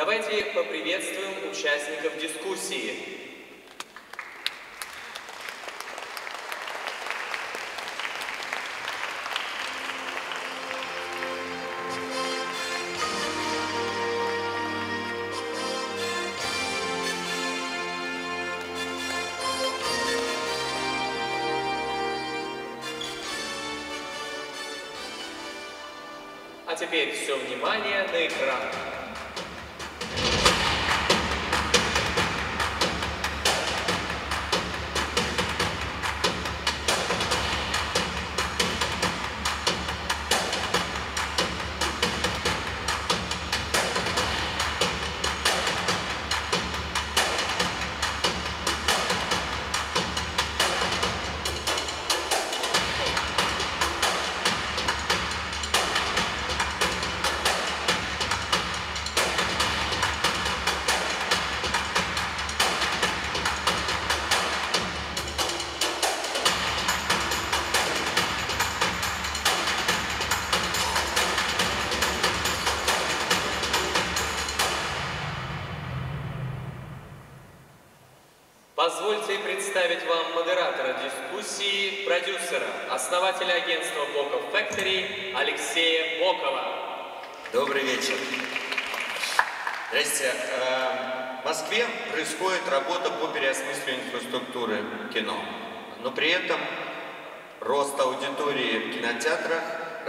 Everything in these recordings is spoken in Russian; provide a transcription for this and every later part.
Давайте поприветствуем участников дискуссии. А теперь все внимание на экран.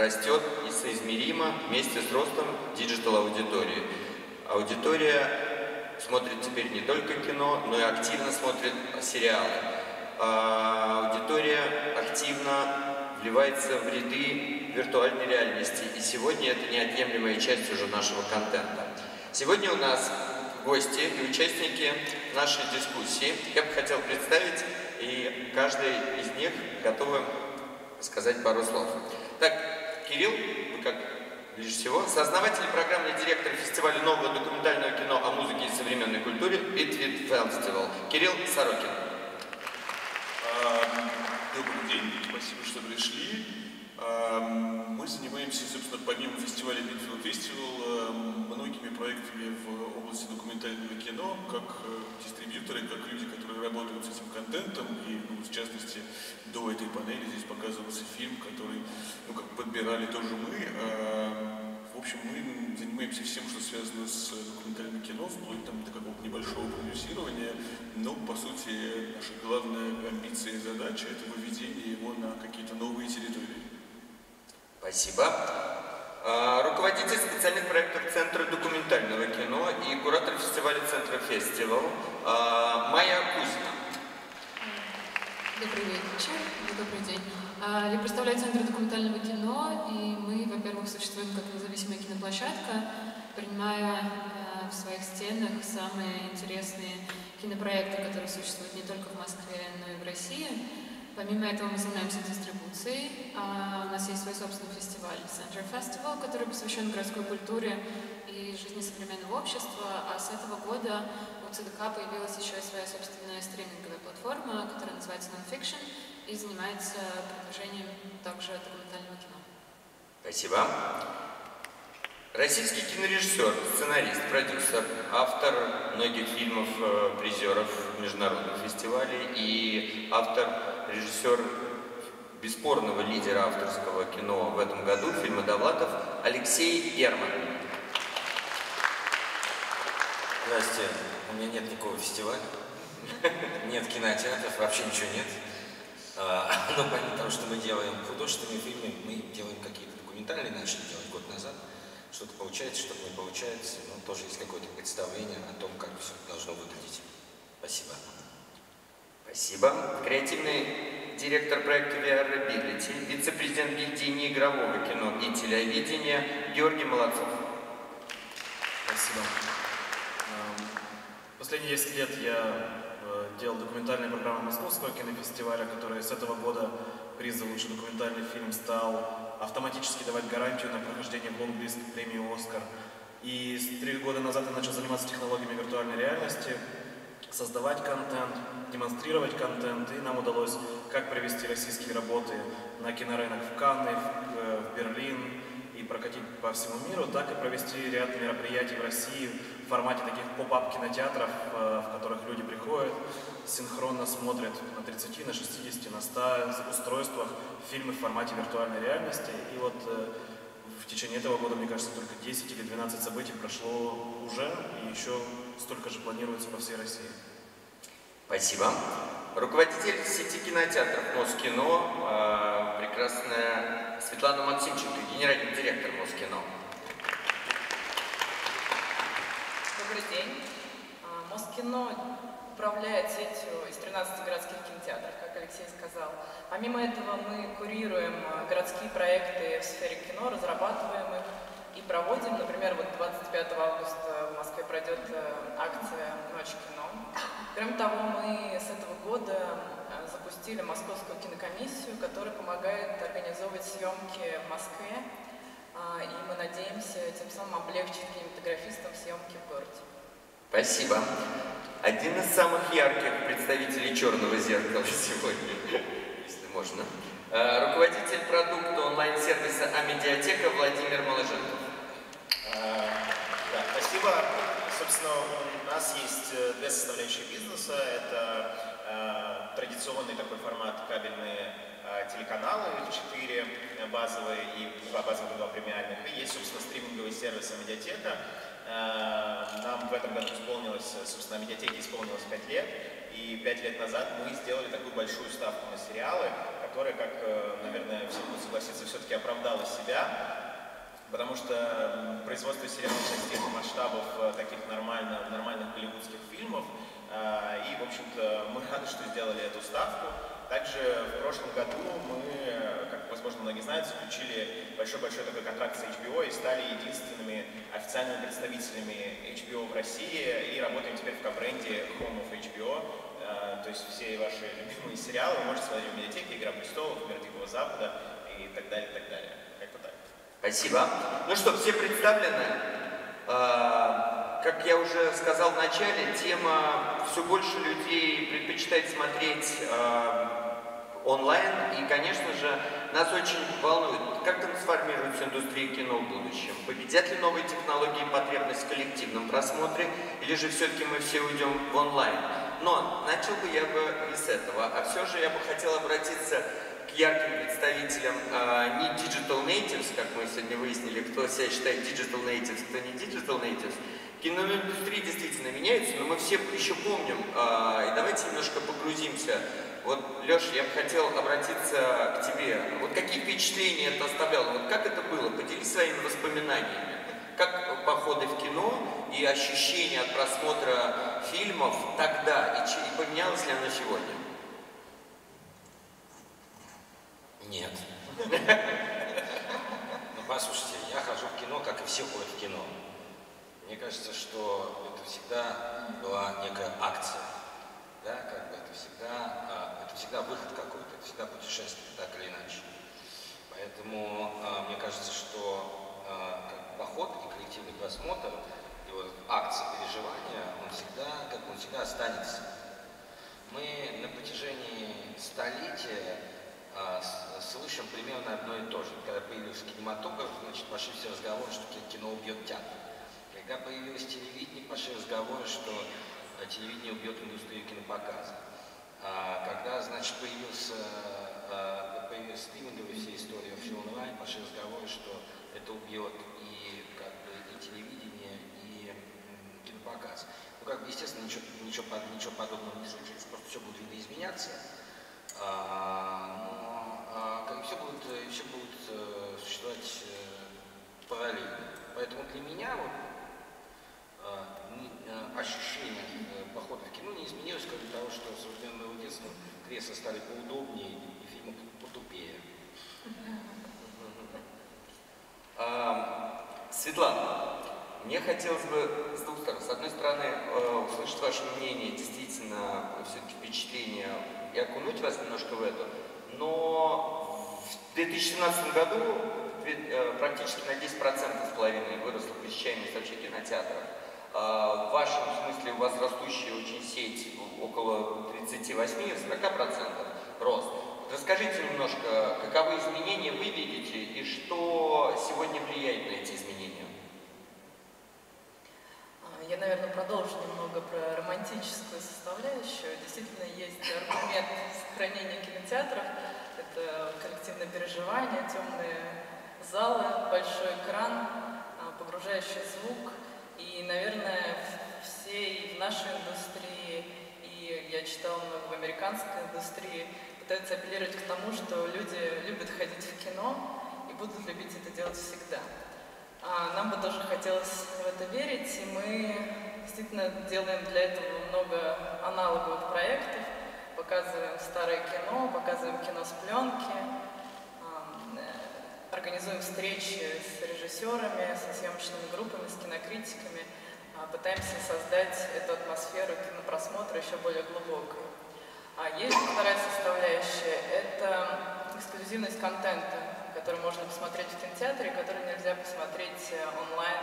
Растет несоизмеримо вместе с ростом digital-аудитории. Аудитория смотрит теперь не только кино, но и активно смотрит сериалы. А Аудитория активно вливается в ряды виртуальной реальности, и сегодня это неотъемлемая часть уже нашего контента. Сегодня у нас гости и участники нашей дискуссии. Я бы хотел представить, и каждый из них готовы сказать пару слов. Так, Кирилл, вы как ближе всего, сооснователь и программный директор фестиваля нового документального кино о музыке и современной культуре Bitwit Festival. Кирилл Сорокин. А, Добрый день, спасибо, что пришли. А, Мы занимаемся, собственно, помимо фестиваля Bitfield Festival, многими проектами в области документального кино, как э, дистрибьюторы, как люди, которые работают с этим контентом. И, ну, в частности, до этой панели здесь показывался фильм, который, ну, как подбирали тоже мы. А, В общем, мы занимаемся всем, что связано с документальным кино, вплоть там, до какого-то небольшого продюсирования. Но, по сути, наша главная амбиция и задача – это выведение его на какие-то новые территории. Спасибо. А, Руководитель специальных проектов Центра документального кино и куратор фестиваля Центра Фестивал а, Майя Кузина. Добрый вечер, добрый день. А, Я представляю Центр документального кино, и мы, во-первых, существуем как независимая киноплощадка, принимая в своих стенах самые интересные кинопроекты, которые существуют не только в Москве, но и в России. Помимо этого мы занимаемся дистрибуцией. А, У нас есть свой собственный фестиваль Center Festival, который посвящен городской культуре и жизни современного общества. А с этого года у ЦДК появилась еще и своя собственная стриминговая платформа, которая называется Nonfiction и занимается продвижением также документального кино. Спасибо. Российский кинорежиссер, сценарист, продюсер, автор многих фильмов, э, призеров международных фестивалей и автор, режиссер бесспорного лидера авторского кино в этом году, фильма «Довлатов» Алексей Герман. Здрасте, у меня нет никакого фестиваля, нет кинотеатров, вообще ничего нет. А, Но помимо того, что мы делаем художественные фильмы, мы делаем какие-то документальные, начали делать год назад. Что-то получается, что-то не получается, но тоже есть какое-то представление о том, как все должно выглядеть. Спасибо. Спасибо. Креативный директор проекта VR Ability, вице-президент гильдии неигрового кино и телевидения Георгий Молодцов. Спасибо. Эм, Последние 10 лет я э, делал документальные программы Московского кинофестиваля, который с этого года приз за лучший документальный фильм стал автоматически давать гарантию на прохождение в лонглист премии «Оскар». И три года назад я начал заниматься технологиями виртуальной реальности, создавать контент, демонстрировать контент, и нам удалось как привести российские работы на кинорынок в Канны, в, э, в Берлин, и прокатить по всему миру, так и провести ряд мероприятий в России в формате таких поп-ап кинотеатров, э, в которых люди приходят, синхронно смотрят на 30, на 60, на 100 устройствах фильмы в формате виртуальной реальности. И вот э, в течение этого года, мне кажется, только 10 или 12 событий прошло уже, и еще столько же планируется по всей России. Спасибо. Руководитель сети кинотеатров Москино, э, прекрасная Светлана Максимченко, генеральный директор Москино. Добрый день. А, Москино управляет сетью из 13 городских кинотеатров, как Алексей сказал. Помимо этого мы курируем а, городские проекты в сфере кино, разрабатываем их и проводим. Например, вот 25 августа в Москве пройдет э, акция «Ночь кино». Кроме того, мы с этого года э, запустили Московскую кинокомиссию, которая помогает организовывать съемки в Москве. А, И мы надеемся тем самым облегчить кинематографистам съемки в городе. Спасибо. Один из самых ярких представителей черного зеркала сегодня, если можно. Э, Руководитель продукта онлайн-сервиса «Амедиатека» Владимир Моложенков. А, Да, спасибо. Собственно, у нас есть э, две составляющие бизнеса. Это э, традиционный такой формат кабельные э, телеканалы, четыре базовые и два базовых, два премиальных. И есть, собственно, стриминговый сервис «Медиатека». Э, Нам в этом году исполнилось, э, собственно, «Медиатеке» исполнилось 5 лет. И пять лет назад мы сделали такую большую ставку на сериалы, которая, как, э, наверное, все будут согласиться, все-таки оправдала себя. Потому что производство сериалов достигло масштабов э, таких нормально, нормальных голливудских фильмов. А, И, в общем-то, мы рады, что сделали эту ставку. Также в прошлом году мы, э, как, возможно, многие знают, заключили большой-большой такой контракт с HBO и стали единственными официальными представителями HBO в России и работаем теперь в кабренде Home of HBO. То есть все ваши любимые сериалы вы можете смотреть в медиатеке «Игра престолов», «Мир Дикого Запада» и так далее, и так далее. Спасибо. Ну что, все представлены? А, Как я уже сказал в начале, тема все больше людей предпочитает смотреть а, онлайн. И, конечно же, нас очень волнует, как трансформируется индустрия кино в будущем. Победят ли новые технологии потребность в коллективном просмотре, или же все-таки мы все уйдем в онлайн? Но начал бы я бы не с этого, а все же я бы хотел обратиться ярким представителям а, не digital natives, как мы сегодня выяснили, кто себя считает digital natives, кто не digital natives. Киноиндустрия действительно меняется, но мы все еще помним, а, и давайте немножко погрузимся. Вот, Леша, я бы хотел обратиться к тебе. Вот какие впечатления это оставляло? Вот как это было? Поделись своими воспоминаниями. Как походы в кино и ощущения от просмотра фильмов тогда, и, и поменялось ли оно сегодня? Нет. Ну, послушайте, я хожу в кино, как и все ходят в кино. Мне кажется, что это всегда была некая акция. Да, как бы это всегда, а, это всегда выход какой-то, это всегда путешествие, так или иначе. Поэтому а, мне кажется, что а, поход и коллективный просмотр, и вот акция переживания, он всегда, как он всегда останется. Мы на протяжении столетия слышим примерно одно и то же. Когда появился кинематограф, значит, пошли все разговоры, что ки- кино убьет театр. Когда появилось телевидение, пошли разговоры, что а, телевидение убьет индустрию кинопоказа. А когда, значит, появился, а, появилась стриминговая вся история все онлайн, пошли разговоры, что это убьет и, как бы, и телевидение, и кинопоказ. Ну, как бы, естественно, ничего, ничего, ничего подобного не случится, просто все будет видоизменяться. А, а, все будет, э, все будет э, существовать э, параллельно. Поэтому для меня вот, а, а, ощущение э, похода в кино не изменилось, кроме того, что с рожденного детства кресла стали поудобнее и фильмы потупее. А, Светлана, мне хотелось бы с двух сторон. С одной стороны, э, услышать ваше мнение, действительно, все-таки впечатление и окунуть вас немножко в это. Но в 2017 году э, практически на 10% с половиной выросла посещаемость вообще кинотеатров. А, В вашем смысле у вас растущая очень сеть около 38-40% рост. Расскажите немножко, каковы изменения вы видите и что сегодня влияет на эти изменения? А, я, наверное, продолжу немного про романтическую составляющую. Действительно, есть аргумент сохранения кинотеатров. Это коллективное переживание, темные залы, большой экран, а, погружающий звук. И, наверное, все и в нашей индустрии, и я читала много в американской индустрии, пытаются апеллировать к тому, что люди любят ходить в кино и будут любить это делать всегда. А нам бы тоже хотелось в это верить, и мы действительно делаем для этого много аналоговых проектов, показываем старое кино, показываем кино с пленки, э, организуем встречи с режиссерами, со съемочными группами, с кинокритиками, а, пытаемся создать эту атмосферу кинопросмотра еще более глубокой. А есть вторая составляющая – это эксклюзивность контента, который можно посмотреть в кинотеатре, который нельзя посмотреть э, онлайн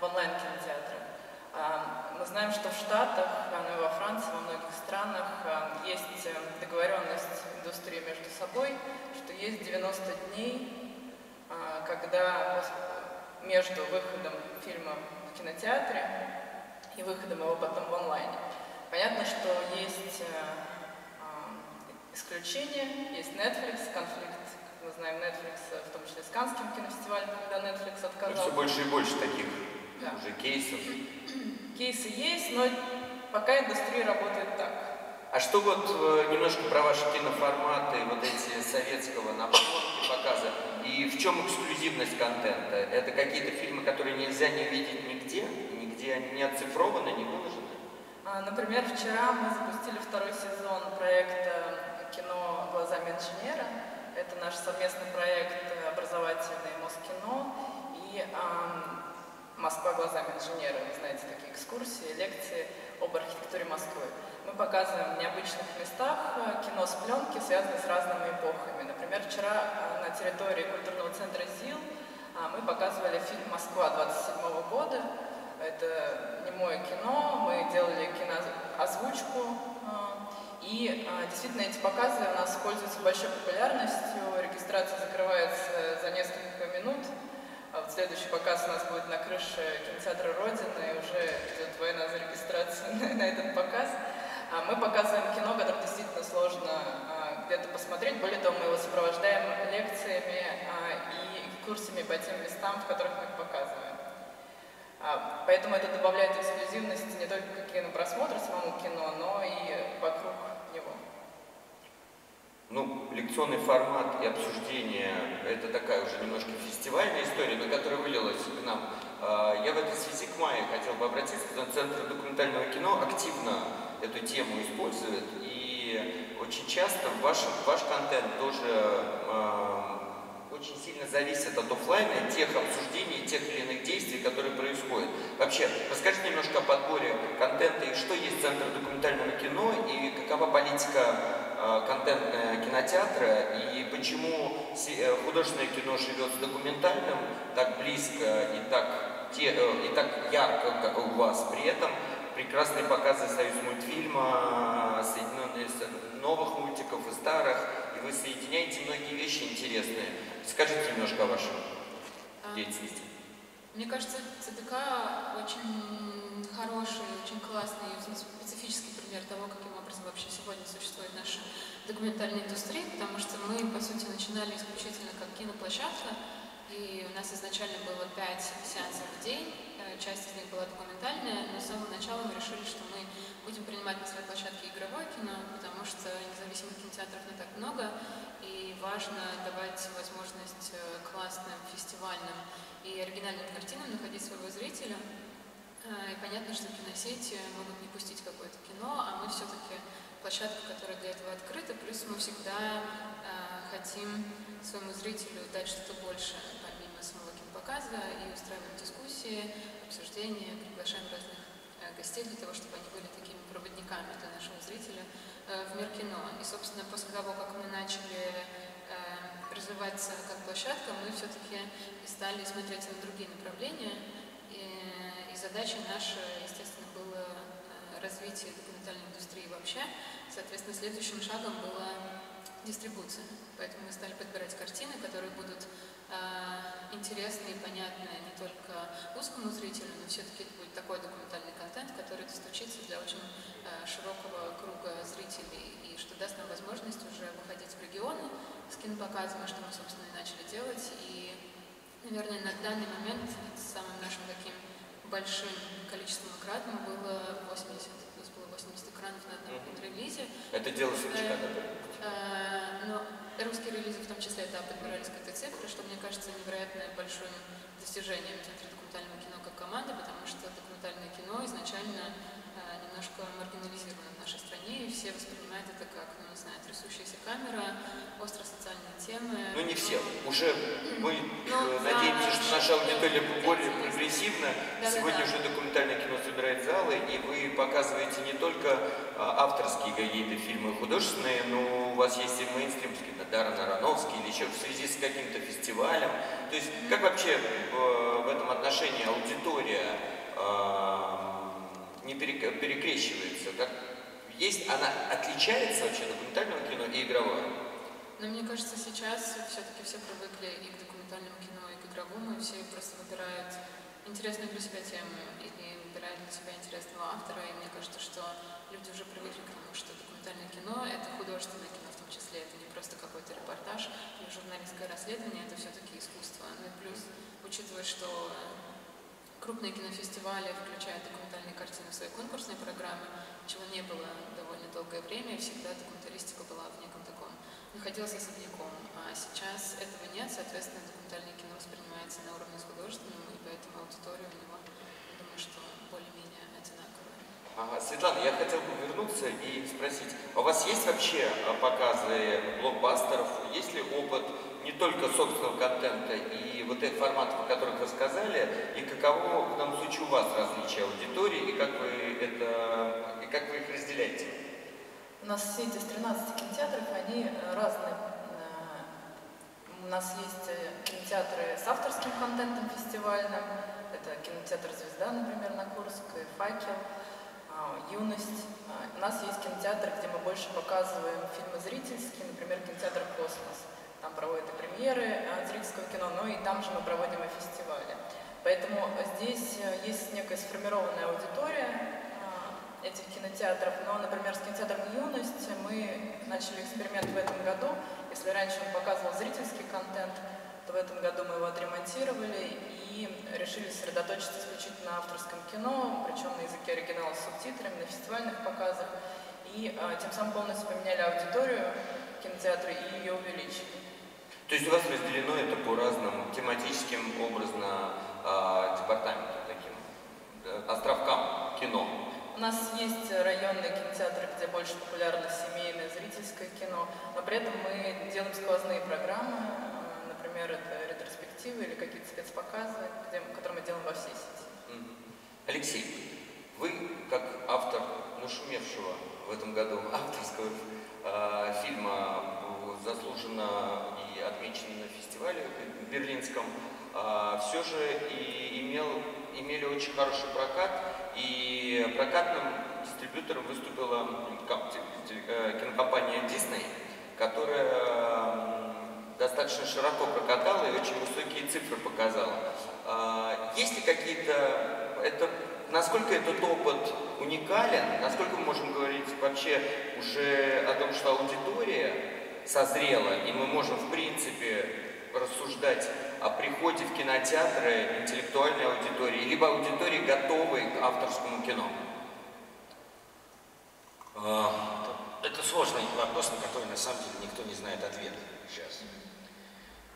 в онлайн-кинотеатре. А, мы знаем, что в Штатах, ну и во Франции, во многих странах а, есть э, договоренность индустрии между собой, что есть 90 дней, а, когда между выходом фильма в кинотеатре и выходом его потом в онлайне. Понятно, что есть э, исключения. Есть Netflix, конфликт, мы знаем, Netflix, в том числе с Канским кинофестивалем, когда Netflix отказал. все больше и больше таких да. уже кейсов. Кейсы есть, но пока индустрия работает так. А что вот э, немножко про ваши киноформаты, вот эти советского на показа, и в чем эксклюзивность контента? Это какие-то фильмы, которые нельзя не видеть нигде, нигде они не оцифрованы, не выложены? А, например, вчера мы запустили второй сезон проекта кино глазами инженера. Это наш совместный проект образовательный Москино и Москва глазами инженера. Вы знаете, такие экскурсии, лекции об архитектуре Москвы. Мы показываем в необычных местах э, кино с пленки, связанные с разными эпохами. Например, вчера э, на территории культурного центра ЗИЛ э, мы показывали фильм «Москва» 27 года. Это немое кино, мы делали киноозвучку и действительно эти показы у нас пользуются большой популярностью, регистрация закрывается за несколько минут. А вот следующий показ у нас будет на крыше кинотеатра Родина, и уже идет война за регистрацию на, на этот показ. А мы показываем кино, которое действительно сложно а, где-то посмотреть. Более того, мы его сопровождаем лекциями а, и курсами по тем местам, в которых мы их показываем. А, поэтому это добавляет эксклюзивности не только к кинопросмотру самому кино, но и вокруг ну, лекционный формат и обсуждение – это такая уже немножко фестивальная история, но которая вылилась к нам. А, я в этой связи к Майе хотел бы обратиться, потому что Центр документального кино активно эту тему использует, и очень часто ваш, ваш контент тоже э, очень сильно зависит от офлайна, тех обсуждений, тех или иных действий, которые происходят. Вообще, расскажите немножко о подборе контента и что есть Центр документального кино, и какова политика Э, контентная кинотеатра и почему э, художественное кино живет с документальным так близко и так, те, э, и так ярко, как у вас. При этом прекрасные показы Союз мультфильма, соединенные новых мультиков и старых, и вы соединяете многие вещи интересные. Скажите немножко о вашей а, деятельности. Мне кажется, ЦДК очень хороший, очень классный, специфический пример того, образом вообще сегодня существует наша документальная индустрия, потому что мы, по сути, начинали исключительно как киноплощадка, и у нас изначально было пять сеансов в день, э, часть из них была документальная, но с самого начала мы решили, что мы будем принимать на своей площадке игровое кино, потому что независимых кинотеатров не так много, и важно давать возможность э, классным, фестивальным и оригинальным картинам находить своего зрителя. Э, и понятно, что киносети могут не пустить какое-то кино, а мы все-таки площадка, которая для этого открыта. Плюс мы всегда э, хотим своему зрителю дать что-то больше, помимо самого кинопоказа, и устраиваем дискуссии, обсуждения, приглашаем разных э, гостей для того, чтобы они были такими проводниками для нашего зрителя э, в мир кино. И, собственно, после того, как мы начали э, развиваться как площадка, мы все-таки стали смотреть на другие направления. И, и естественно, была развитие документальной индустрии вообще. Соответственно, следующим шагом было дистрибуция. Поэтому мы стали подбирать картины, которые будут э, интересны и понятны не только узкому зрителю, но все-таки это будет такой документальный контент, который достучится для очень э, широкого круга зрителей и что даст нам возможность уже выходить в регионы с кинопоказами, что мы, собственно, и начали делать. И, наверное, на данный момент самым нашим таким большим количеством экранов было 80 80 экранов на одном релизе. Это дело Сычка, э, Но русские релизы в том числе, да, подбирались к этой цифре, что мне кажется невероятно большим достижением Центра документального кино как команды, потому что документальное кино изначально э, немножко маргинализировано в нашей стране, и все воспринимают это как, ну, не знаю, трясущаяся камера, остро социальные темы. Ну, не все. Уже мы ну, надеемся, да, что наша аудитория более прогрессивна. Да, Сегодня да, уже документальное кино собирает залы, и вы показываете не только а, авторские какие-то фильмы художественные, но у вас есть и мейнстримские, да, Даррен Аронофский, или еще в связи с каким-то фестивалем. То есть, как вообще в, в этом отношении аудитория не перекрещивается? Как, есть, она отличается вообще документального кино и игровое? Но мне кажется, сейчас все-таки все привыкли и к документальному кино, и к игровому, и все просто выбирают интересную для себя тему или выбирают для себя интересного автора, и мне кажется, что люди уже привыкли к тому, что документальное кино — это художественное кино в том числе, это не просто какой-то репортаж или журналистское расследование, это все-таки искусство. Ну и плюс, учитывая, что Крупные кинофестивали включают документальные картины в свои конкурсные программы, чего не было довольно долгое время, и всегда документалистика была в неком таком, находилась особняком. А сейчас этого нет, соответственно, документальное кино воспринимается на уровне с художественным, и поэтому аудитория у него, я думаю, что более-менее одинаковая. Ага, Светлана, я хотел бы вернуться и спросить, а у вас есть вообще показы блокбастеров, есть ли опыт не только собственного контента и вот этих форматов, о которых вы сказали, и каково в данном случае у вас различия аудитории, и как вы, это, и как вы их разделяете? У нас сеть из 13 кинотеатров, они э, разные. Э, у нас есть э, кинотеатры с авторским контентом фестивальным, это кинотеатр «Звезда», например, на Курской, «Факел», а, «Юность». А, у нас есть кинотеатр, где мы больше показываем фильмы зрительские, например, кинотеатр «Космос» там проводят и премьеры э, зрительского кино, но и там же мы проводим и фестивали. Поэтому здесь э, есть некая сформированная аудитория э, этих кинотеатров, но, например, с кинотеатром «Юность» мы начали эксперимент в этом году. Если раньше он показывал зрительский контент, то в этом году мы его отремонтировали и решили сосредоточиться исключительно на авторском кино, причем на языке оригинала с субтитрами, на фестивальных показах, и тем самым полностью поменяли аудиторию кинотеатра и ее увеличили. То есть у вас разделено это по разным тематическим образно э, департаментам, таким островкам кино? У нас есть районные кинотеатры, где больше популярно семейное, зрительское кино, но при этом мы делаем сквозные программы, например, это ретроспективы или какие-то спецпоказы, где, которые мы делаем во всей сети. Алексей, вы как автор нашумевшего в этом году авторского э, фильма заслуженно и отмечены на фестивале берлинском, а, все же и имел, имели очень хороший прокат, и прокатным дистрибьютором выступила э, кинокомпания Disney, которая достаточно широко прокатала и очень высокие цифры показала. А, есть ли какие-то... Это, насколько этот опыт уникален, насколько мы можем говорить вообще уже о том, что аудитория созрела, и мы можем, в принципе, рассуждать о приходе в кинотеатры интеллектуальной аудитории, либо аудитории, готовой к авторскому кино? А, это сложный вопрос, на который на самом деле никто не знает ответа сейчас.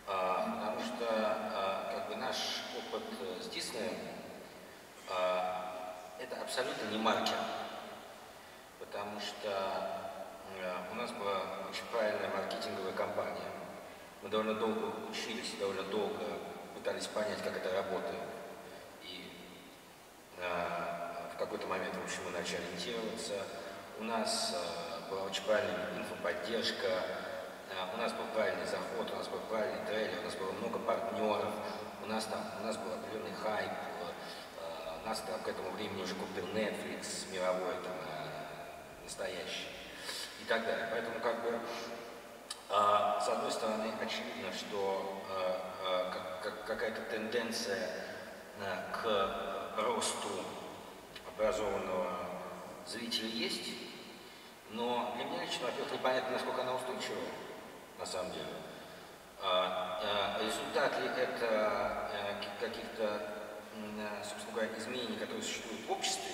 А, потому что а, как бы наш опыт э, с Диснеем это абсолютно не маркер. Потому что у нас была очень правильная маркетинговая кампания. Мы довольно долго учились, довольно долго пытались понять, как это работает. И э, в какой-то момент, в общем, мы начали ориентироваться. У нас э, была очень правильная инфоподдержка, у нас был правильный заход, у нас был правильный трейлер, у нас было много партнеров, у нас там, у нас был определенный хайп, э, нас там к этому времени уже купил Netflix мировой, там, настоящий и так далее. Поэтому как бы А, с одной стороны, очевидно, что а, а, как, как, какая-то тенденция к росту образованного зрителя есть, но для меня лично, во-первых, непонятно, насколько она устойчива, на самом деле. Результат ли это каких-то, собственно говоря, изменений, которые существуют в обществе,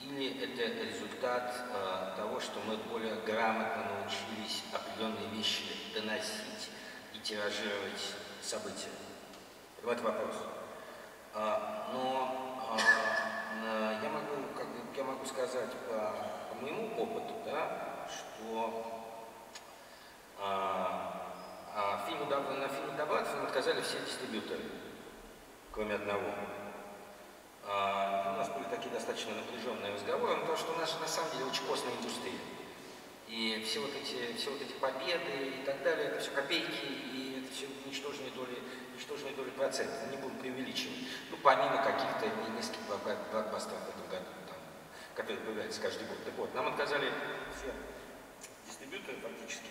или это результат э, того, что мы более грамотно научились определенные вещи доносить и тиражировать события? Вот вопрос. А, но а, я, могу, как я могу сказать по, по моему опыту, да, что а, а фильму, на фильме Добраться нам отказали все дистрибьюторы, кроме одного. А, у нас были такие достаточно напряженные разговоры, но то, что у нас на самом деле очень костная индустрия. И все вот эти, все вот эти победы и так далее, это все копейки, и это все ничтожные доли, ничтожные доли процента, не будем преувеличивать. Ну, помимо каких-то нескольких блокбастеров в этом году, там, которые появляются каждый год. Так вот, нам отказали все дистрибьюторы фактически.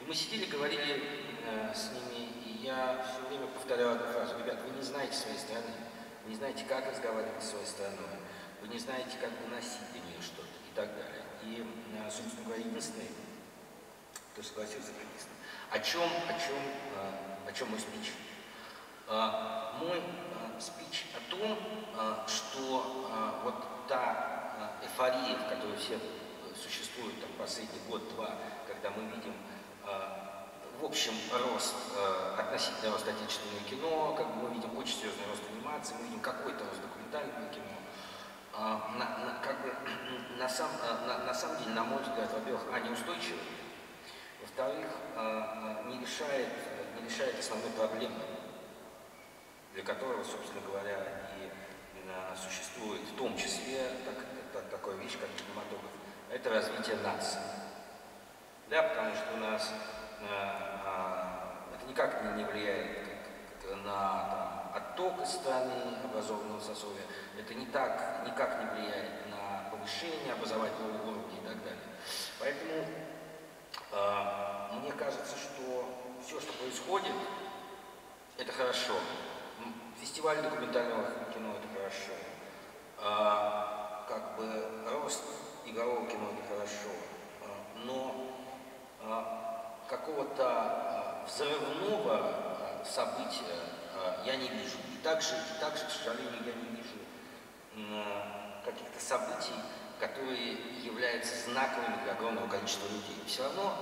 И мы сидели, говорили э, с ними, и я все время повторял эту фразу, ребят, вы не знаете своей страны, не знаете, как разговаривать с своей страной, вы не знаете, как выносить для нее что-то и так далее. И, э, собственно говоря, единственный, кто согласился, единственный. О чем, о чем, э, о чем мой спич? Э, мой спич о том, что вот та эйфория, в которой все существуют там, последний год-два, когда мы видим в общем, рост, э, относительный рост отечественного кино, как бы мы видим очень серьезный рост анимации, мы видим какой-то рост документального кино. А, на, на, как бы, на, сам, э, на, на самом деле, на мой взгляд, во-первых, они устойчивы, во-вторых, э, не решает, не решает основной проблемы, для которого, собственно говоря, и существует в том числе так, так, такая вещь, как кинематограф. Это развитие нации. Да, потому что у нас это никак не влияет на там, отток из страны образованного сословия, это не так, никак не влияет на повышение образовательного уровня и так далее. Поэтому э, мне кажется, что все, что происходит, это хорошо. Фестиваль документального кино это хорошо. А, как бы рост игрового кино это хорошо. Но а, какого-то а, взрывного а, события а, я не вижу. И также, и также, к сожалению, я не вижу каких-то событий, которые являются знаковыми для огромного количества людей. Все равно,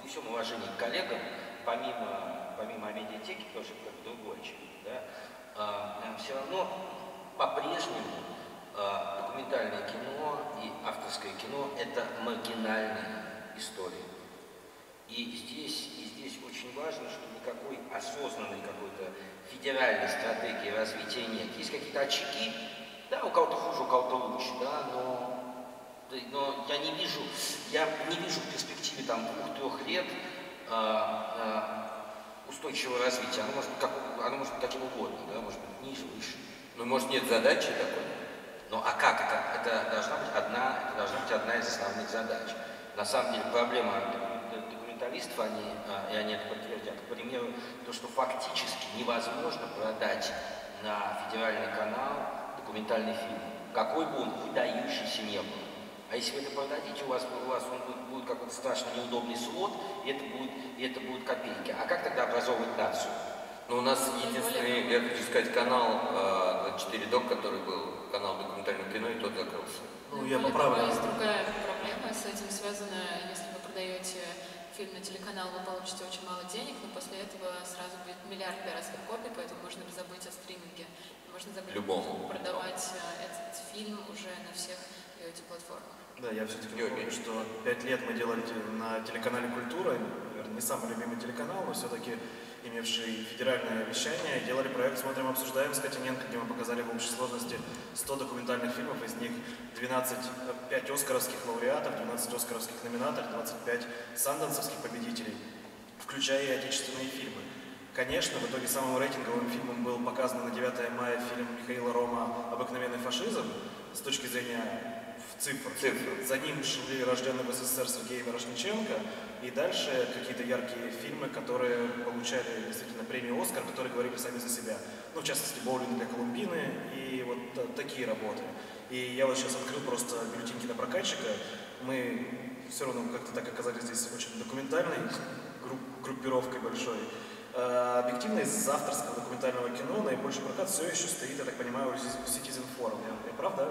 при всем уважении к коллегам, помимо, помимо медиатеки, тоже как другое очевидно, да, все равно по-прежнему документальное кино и авторское кино – это маргинальная история. И здесь, и здесь очень важно, что никакой осознанной какой-то федеральной стратегии развития нет. Есть какие-то очаги, да, у кого-то хуже, у кого-то лучше, да, но, но я не вижу, я не вижу в перспективе там двух-трех лет а, а, устойчивого развития. Оно может, быть как, оно может быть каким угодно, да, может быть ниже, выше. Ну, может, нет задачи такой? Ну, а как это? Это должна быть одна, это должна быть одна из основных задач. На самом деле проблема журналистов, они, а, и они это подтвердят, к примеру, то, что фактически невозможно продать на федеральный канал документальный фильм, какой бы он выдающийся не был. А если вы это продадите, у вас, у вас он будет, будет какой-то страшно неудобный слот, и это будет, и это будут копейки. А как тогда образовывать нацию? Ну, у нас единственный, я хочу сказать, канал 24 док, который был, канал документального кино, и тот закрылся. Ну, я поправлю. Есть другая проблема с этим связана, если вы продаете фильм на телеканал, вы получите очень мало денег, но после этого сразу будет миллиард пиратских копий, поэтому можно забыть о стриминге. Можно забыть Любому. продавать э, этот фильм уже на всех VOD-платформах. Да, я все-таки думаю, что пять лет мы делали на телеканале «Культура», наверное, не самый любимый телеканал, но все-таки имевший федеральное вещание, делали проект «Смотрим, обсуждаем» с Котененко, где мы показали в общей сложности 100 документальных фильмов, из них 12, 5 оскаровских лауреатов, 12 оскаровских номинаторов, 25 сандансовских победителей, включая и отечественные фильмы. Конечно, в итоге самым рейтинговым фильмом был показан на 9 мая фильм Михаила Рома «Обыкновенный фашизм» с точки зрения цифр. Цифр. За ним шли рожденный в СССР Сергей Мирошниченко, и дальше какие-то яркие фильмы, которые получали действительно премию «Оскар», которые говорили сами за себя. Ну, в частности, «Боулинг для Колумбины» и вот та- такие работы. И я вот сейчас открыл просто бюллетень кинопрокатчика. Мы все равно как-то так оказались здесь очень документальной групп- группировкой большой. А, Объективно из авторского документального кино наибольший прокат все еще стоит, я так понимаю, у Citizen Forum. Я, я прав, да?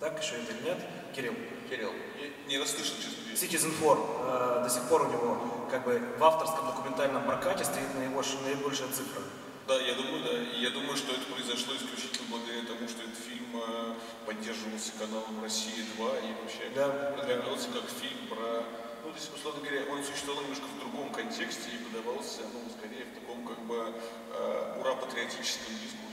Так еще это или нет? Кирилл. Кирилл. Я не расслышал, честно говоря. Citizen Forum. э, до сих пор у него как бы в авторском документальном прокате стоит наибольшая, наибольшая цифра. Да, я думаю, да. И я думаю, что это произошло исключительно благодаря тому, что этот фильм э, поддерживался каналом «Россия-2» и вообще Да, продвигался как фильм про... Ну, то есть, условно говоря, он существовал немножко в другом контексте и подавался, ну, скорее в таком, как бы, э, ура-патриотическом дискурсе,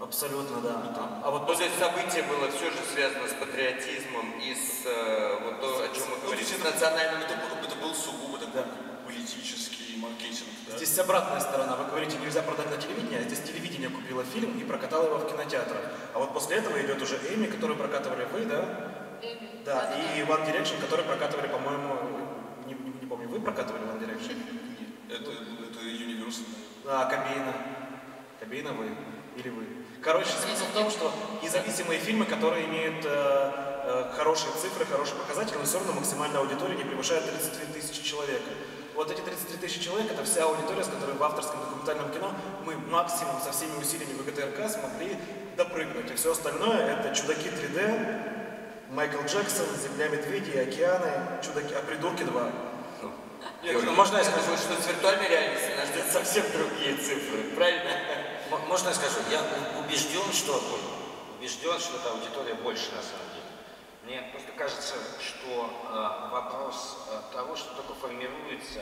Абсолютно, да. А, а вот Ну, то есть событие было все же связано с патриотизмом и с э, вот то, о чем мы Ну, говорим, есть с это, национальным это, был- это был сугубо такой Да. политический маркетинг, да? Здесь обратная сторона. Вы говорите, нельзя продать на телевидении, а здесь телевидение купило фильм и прокатало его в кинотеатрах. А вот после этого идет уже Эми, который прокатывали вы, да? Эми. Да, и One Direction, который прокатывали, по-моему, не, не- не помню, вы прокатывали One Direction? Это, это Universal. А, Кобейна. Кобейна вы или вы? Короче, смысл в том, что независимые фильмы, которые имеют э, э, хорошие цифры, хорошие показатели, но все равно максимальная аудитория не превышает 33 тысячи человек. Вот эти 33 тысячи человек – это вся аудитория, с которой в авторском документальном кино мы максимум со всеми усилиями ВГТРК смогли допрыгнуть. И все остальное – это «Чудаки 3D», Майкл Джексон, «Земля медведей», «Океаны», «Чудаки», а «Придурки 2». Георгий, можно я скажу? что с виртуальной реальностью нас ждет совсем другие цифры, правильно? Можно я скажу? Я убежден, что убежден, что эта аудитория больше на самом деле. Мне просто кажется, что э, вопрос э, того, что только формируются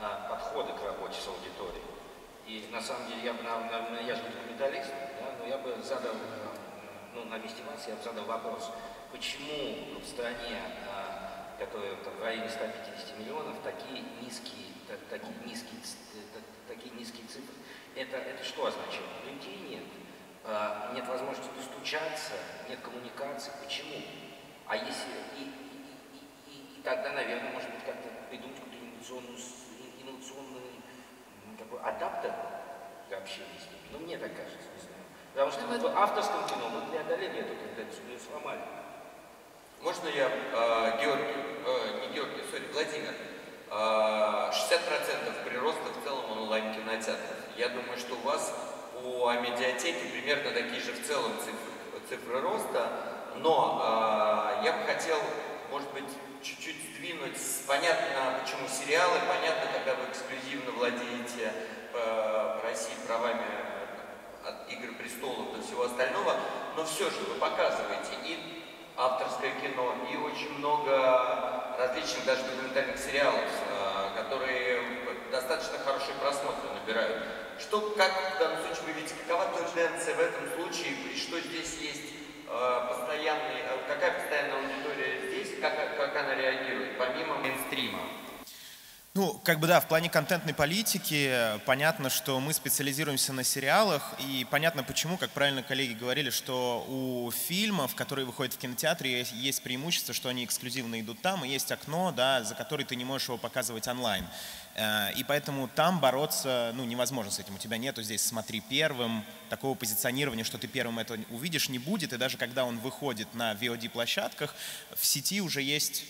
э, подходы к работе с аудиторией. И на самом деле я бы, на- на- я же документалист, да, но я бы задал, э, ну, на месте вас я бы задал вопрос, почему в стране, э, которая там, в районе 150 миллионов, такие низкие, та- такие низкие, ц- та- такие низкие цифры. Это, это что означает? Людей нет. А, нет возможности достучаться, нет коммуникации. Почему? А если и, и- и- и- и тогда, наверное, может быть, как-то придумать какой-то инновационную, с- и- инновационный м, такой адаптер для общения с ними. Ну, мне так кажется, не знаю. Потому что Ну, в авторском кино мы преодолели эту тенденцию, мы ее сломали. Можно я, э, Георгий, э, не Георгий, сори, Владимир, э, 60% прироста в целом онлайн-кинотеатров. Я думаю, что у вас по медиатеке примерно такие же в целом цифры, цифры роста, но э, я бы хотел, может быть, чуть-чуть сдвинуть, понятно, почему сериалы, понятно, когда вы эксклюзивно владеете э, в России правами от «Игры престолов» до всего остального, но все же вы показываете и авторское кино, и очень много различных даже документальных сериалов, э, которые достаточно хорошие просмотры набирают. Что, как в данном случае вы видите, какова тенденция в этом случае, и что здесь есть э, постоянный, э, какая постоянная аудитория здесь, как, как она реагирует, помимо мейнстрима? Ну, как бы да, в плане контентной политики э, понятно, что мы специализируемся на сериалах, и понятно почему, как правильно коллеги говорили, что у фильмов, которые выходят в кинотеатре, есть- есть преимущество, что они эксклюзивно идут там, и есть окно, да, за которое ты не можешь его показывать онлайн. Э, И поэтому там бороться ну, невозможно с этим. У тебя нету здесь «смотри первым», такого позиционирования, что ты первым это увидишь, не будет. И даже когда он выходит на VOD-площадках, в сети уже есть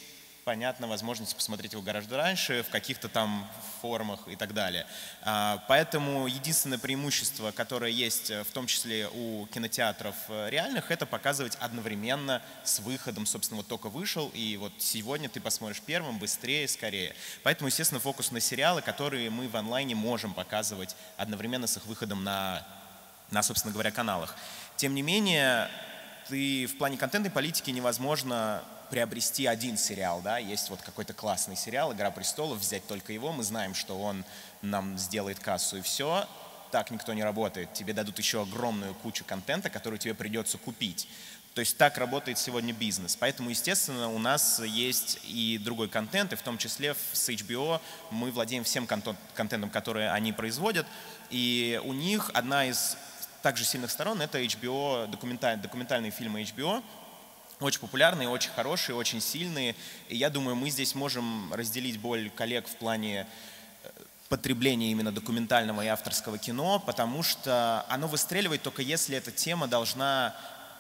понятно, возможность посмотреть его гораздо раньше, в каких-то там форумах и так далее. А, Поэтому единственное преимущество, которое есть э, в том числе у кинотеатров э, реальных, это показывать одновременно с выходом. Собственно, вот только вышел, и вот сегодня ты посмотришь первым, быстрее, скорее. Поэтому, естественно, фокус на сериалы, которые мы в онлайне можем показывать одновременно с их выходом на, на собственно говоря, каналах. Тем не менее, ты в плане контентной политики невозможно приобрести один сериал, да, есть вот какой-то классный сериал «Игра престолов», взять только его, мы знаем, что он нам сделает кассу и все, так никто не работает. Тебе дадут еще огромную кучу контента, которую тебе придется купить. То есть так работает сегодня бизнес. Поэтому, естественно, у нас есть и другой контент, и в том числе с HBO мы владеем всем контентом, который они производят. И у них одна из также сильных сторон — это HBO, документаль, документальные фильмы HBO, очень популярные, очень хорошие, очень сильные. И я думаю, мы здесь можем разделить боль коллег в плане э, потребления именно документального и авторского кино, потому что оно выстреливает только если эта тема должна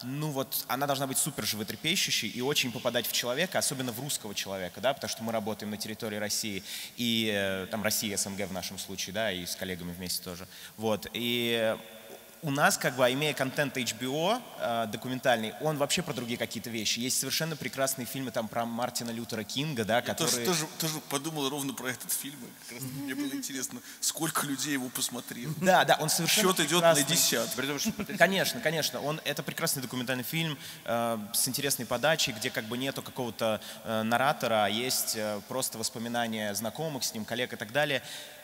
ну вот, она должна быть супер животрепещущей и очень попадать в человека, особенно в русского человека, да, потому что мы работаем на территории России, и э, там Россия, СНГ в нашем случае, да, и с коллегами вместе тоже. Вот, и у нас, как бы, имея контент HBO э, документальный, он вообще про другие какие-то вещи. Есть совершенно прекрасные фильмы там про Мартина Лютера Кинга, да, которые... Я тоже, тоже, тоже подумал ровно про этот фильм. Как раз мне было интересно, сколько людей его посмотрело. Да, да, он совершенно Счет идет на десятки. Конечно, конечно. Он, это прекрасный документальный фильм э, с интересной подачей, где как бы нету какого-то э, наратора, а есть э, просто воспоминания знакомых с ним, коллег и так далее.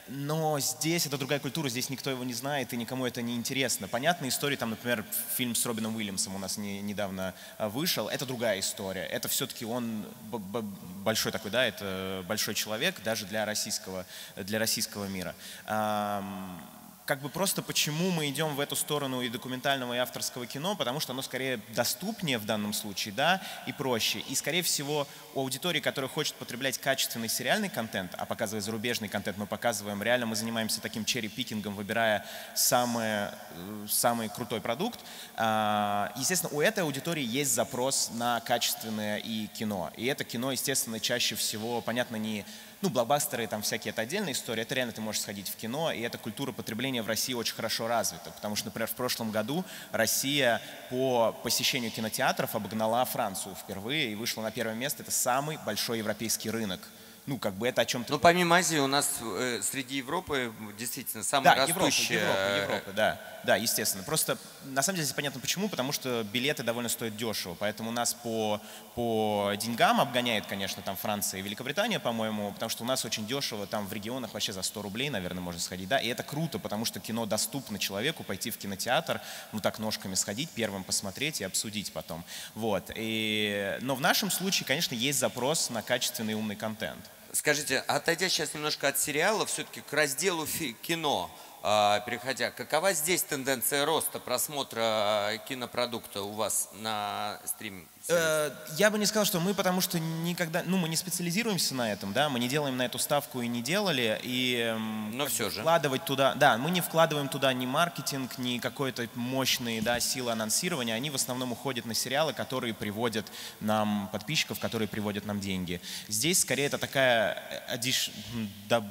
Но здесь это другая культура, здесь никто его не знает и никому это не интересно. Понятная история, там, например, фильм с Робином Уильямсом у нас не, недавно а, вышел, это другая история. Это все-таки он большой такой, да, это большой человек даже для российского, для российского мира как бы просто почему мы идем в эту сторону и документального, и авторского кино, потому что оно скорее доступнее в данном случае, да, и проще. И, скорее всего, у аудитории, которая хочет потреблять качественный сериальный контент, а показывая зарубежный контент, мы показываем, реально мы занимаемся таким черри-пикингом, выбирая самый, э, самый крутой продукт. А, естественно, у этой аудитории есть запрос на качественное и кино. И это кино, естественно, чаще всего, понятно, не ну, блокбастеры там всякие, это отдельная история, это реально ты можешь сходить в кино, и эта культура потребления в России очень хорошо развита, потому что, например, в прошлом году Россия по посещению кинотеатров обогнала Францию впервые и вышла на первое место, это самый большой европейский рынок. Ну, как бы это о чем-то... Ну, помимо Азии у нас э, среди Европы действительно самая да, растущая... Европа, Европа, Европа, да, да, естественно. Просто, на самом деле, здесь понятно почему, потому что билеты довольно стоят дешево, поэтому у нас по, по деньгам обгоняет, конечно, там Франция и Великобритания, по-моему, потому что у нас очень дешево, там в регионах вообще за 100 рублей, наверное, можно сходить, да, и это круто, потому что кино доступно человеку, пойти в кинотеатр, ну, так ножками сходить, первым посмотреть и обсудить потом, вот. И, но в нашем случае, конечно, есть запрос на качественный умный контент. Скажите, отойдя сейчас немножко от сериала, все-таки к разделу кино, а, переходя, какова здесь тенденция роста просмотра а, кинопродукта у вас на стриме? Э, я бы не сказал, что мы, потому что никогда, ну, мы не специализируемся на этом, да, мы не делаем на эту ставку и не делали, и Но все же. вкладывать туда, да, мы не вкладываем туда ни маркетинг, ни какой-то мощные, да, силы анонсирования, они в основном уходят на сериалы, которые приводят нам подписчиков, которые приводят нам деньги. Здесь скорее это такая да,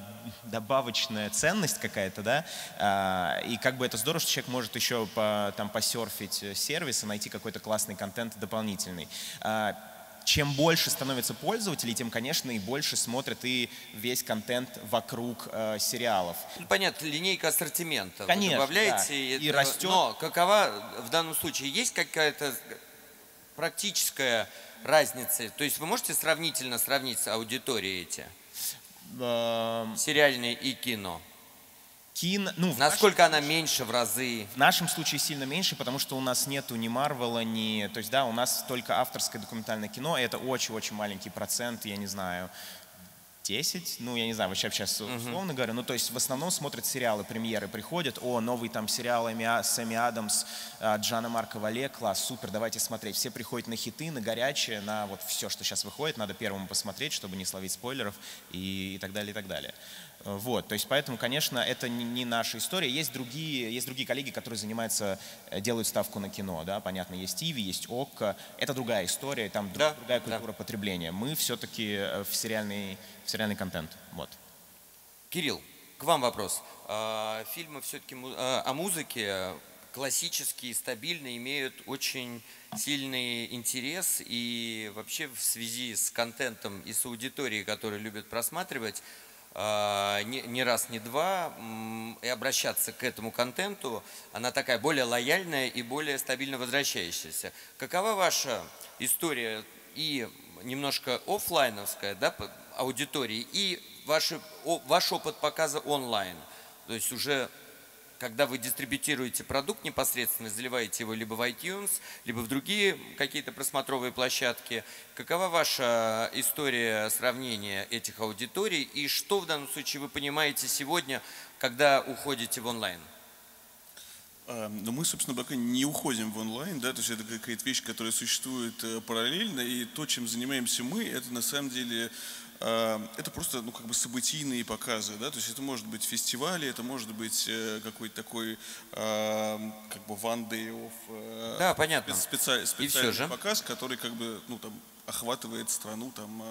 добавочная ценность какая-то, да, а, и как бы это здорово, что человек может еще по, там посерфить сервис и найти какой-то классный контент дополнительный а, чем больше становится пользователей, тем, конечно, и больше смотрят и весь контент вокруг э, сериалов. Понятно, линейка ассортимента. Конечно, Вы добавляете, да. и, и растет. Но какова в данном случае? Есть какая-то практическая разница? То есть вы можете сравнительно сравнить аудитории эти? Эм, Сериальные и кино. Кино, ну, Насколько нашем, она меньше в разы? В нашем случае сильно меньше, потому что у нас нету ни Марвела, ни... То есть, да, у нас только авторское документальное кино, и это очень-очень маленький процент, я не знаю, 10, ну, я не знаю, вообще сейчас условно uh-huh. говоря, ну, то есть в основном смотрят сериалы, премьеры приходят, о, новый там сериал Эми, Сэмми Адамс, а, Джана Марка Вале, класс, супер, давайте смотреть. Все приходят на хиты, на горячее, на вот все, что сейчас выходит, надо первому посмотреть, чтобы не словить спойлеров и, и так далее, и так далее. Вот, то есть поэтому, конечно, это не, наша история. Есть другие, есть другие коллеги, которые занимаются, э, делают ставку на кино, да, понятно, есть Иви, есть ОККО, это другая история, там да, другая культура да. потребления. Мы все-таки э, в сериальный, в сериальный контент, вот. Кирилл, к вам вопрос. А, фильмы все-таки а, о музыке классические, стабильно имеют очень сильный интерес и вообще в связи с контентом и с аудиторией, которая любит просматривать, не, не раз, не два, и обращаться к этому контенту, она такая более лояльная и более стабильно возвращающаяся. Какова ваша история и немножко офлайновская да, аудитории, и ваш, ваш опыт показа онлайн? То есть уже когда вы дистрибутируете продукт непосредственно, заливаете его либо в iTunes, либо в другие какие-то просмотровые площадки. Какова ваша история сравнения этих аудиторий и что в данном случае вы понимаете сегодня, когда уходите в онлайн? А, но мы, собственно, пока не уходим в онлайн, да, то есть это какая-то вещь, которая существует э, параллельно, и то, чем занимаемся мы, это на самом деле это просто ну, как бы событийные показы, да, то есть это может быть фестивали, это может быть э, какой-то такой а, как бы one day of э, да, понятно. специальный, специальный показ, который как бы ну, там, охватывает страну там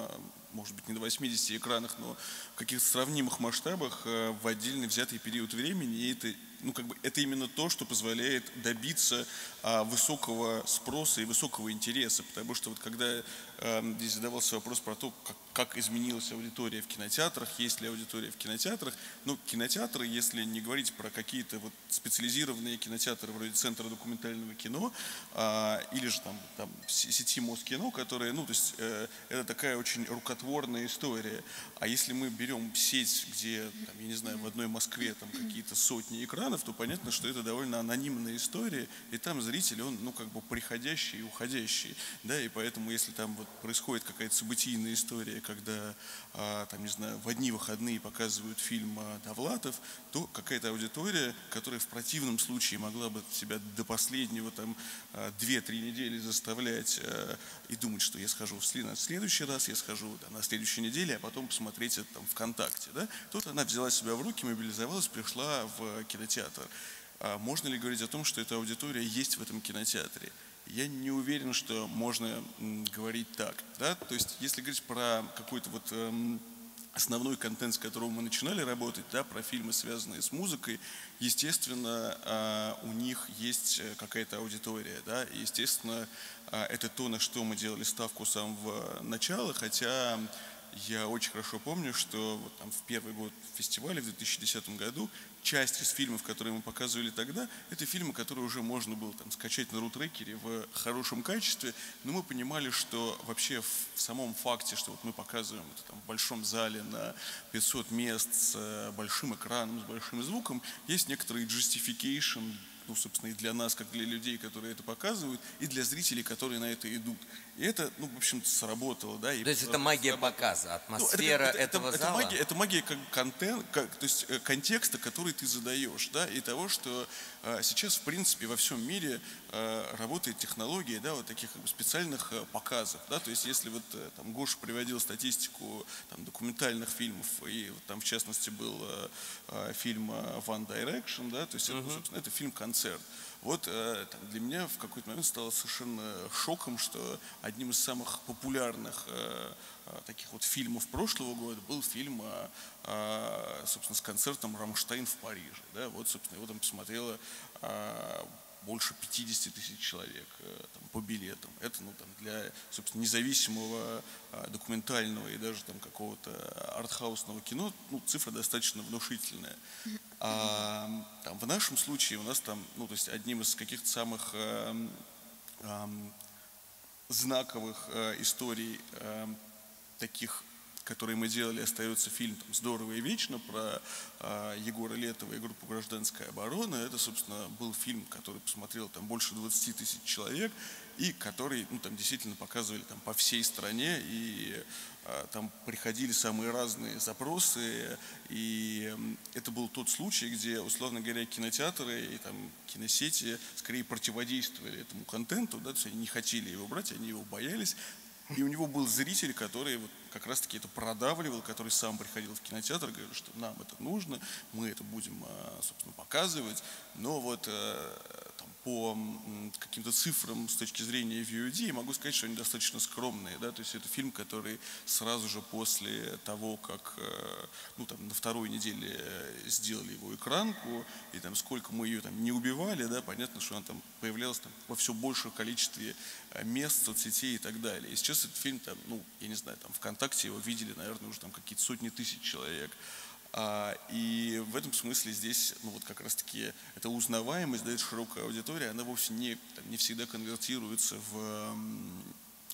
может быть, не на 80 экранах, но в каких-то сравнимых масштабах в отдельный взятый период времени. И это ну, как бы это именно то, что позволяет добиться а, высокого спроса и высокого интереса. Потому что вот когда а, здесь задавался вопрос про то, как, как изменилась аудитория в кинотеатрах, есть ли аудитория в кинотеатрах, ну, кинотеатры, если не говорить про какие-то вот специализированные кинотеатры вроде Центра документального кино, а, или же там, там сети Москино, которые, ну, то есть э, это такая очень рукотворная история. А если мы берем сеть, где, там, я не знаю, в одной Москве там какие-то сотни экранов, то понятно, что это довольно анонимная история, и там зритель, он, ну, как бы приходящий и уходящий, да, и поэтому, если там вот происходит какая-то событийная история, когда, а, там, не знаю, в одни выходные показывают фильм а, Довлатов, то какая-то аудитория, которая в противном случае могла бы себя до последнего, там, а, 2-3 недели заставлять а, и думать, что я схожу в следующий раз, я схожу да, на следующей неделе, а потом посмотреть это там ВКонтакте, да, тут она взяла себя в руки, мобилизовалась, пришла в кинотеатр кинотеатр. А можно ли говорить о том, что эта аудитория есть в этом кинотеатре? Я не уверен, что можно говорить так. Да? То есть, если говорить про какой-то вот эм, основной контент, с которого мы начинали работать, да, про фильмы, связанные с музыкой, естественно, э, у них есть э, какая-то аудитория, да, и, естественно, э, это то, на что мы делали ставку с самого начала, хотя я очень хорошо помню, что вот там в первый год фестиваля в 2010 году часть из фильмов, которые мы показывали тогда, это фильмы, которые уже можно было там скачать на рутрекере в хорошем качестве, но мы понимали, что вообще в, самом факте, что вот мы показываем это там в большом зале на 500 мест с э, большим экраном, с большим звуком, есть некоторый justification ну, собственно, и для нас, как для людей, которые это показывают, и для зрителей, которые на это идут. И это, ну, в общем-то, сработало, да. И то есть это магия сработало. показа, атмосфера ну, это, этого это, зала? Это магия, это магия как контент, как, то есть э, контекста, который ты задаешь, да, и того, что э, сейчас, в принципе, во всем мире э, работает технология, да, вот таких как бы, специальных э, показов, да, то есть если вот там Гоша приводил статистику там, документальных фильмов, и вот, там, в частности, был э, э фильм One Direction, да, то есть uh-huh. это, собственно, это фильм-концерт. Вот э, для меня в какой-то момент стало совершенно шоком, что одним из самых популярных э, э, таких вот фильмов прошлого года был фильм, собственно, с концертом «Рамштайн в Париже». Да? Вот, собственно, его там посмотрело больше 50 тысяч человек там, по билетам. Это ну, там, для, собственно, независимого документального и даже там какого-то артхаусного кино ну, цифра достаточно внушительная. А, там, в нашем случае у нас там, ну, то есть одним из каких-то самых э, э, знаковых э, историй э, таких который мы делали, остается фильм там, «Здорово и вечно» про э, Егора Летова и группу «Гражданская оборона». Это, собственно, был фильм, который посмотрел там больше 20 тысяч человек и который ну, там, действительно показывали там, по всей стране. И э, там приходили самые разные запросы. И это был тот случай, где, условно говоря, кинотеатры и там, киносети скорее противодействовали этому контенту. Да, то есть они не хотели его брать, они его боялись. И у него был зритель, который вот как раз-таки это продавливал, который сам приходил в кинотеатр, говорил, что нам это нужно, мы это будем, а, собственно, показывать. Но вот э, по каким-то цифрам с точки зрения VOD могу сказать, что они достаточно скромные. Да? То есть это фильм, который сразу же после того, как э, ну, там, на второй неделе э, сделали его экранку, и там сколько мы ее там не убивали, да, понятно, что она там появлялась там, во все большем количестве мест, соцсетей и так далее. И сейчас этот фильм, там, ну, я не знаю, там ВКонтакте его видели, наверное, уже там какие-то сотни тысяч человек. А, и в этом смысле здесь, ну вот как раз-таки эта узнаваемость, да, эта широкая аудитория, она вовсе не, там, не всегда конвертируется в,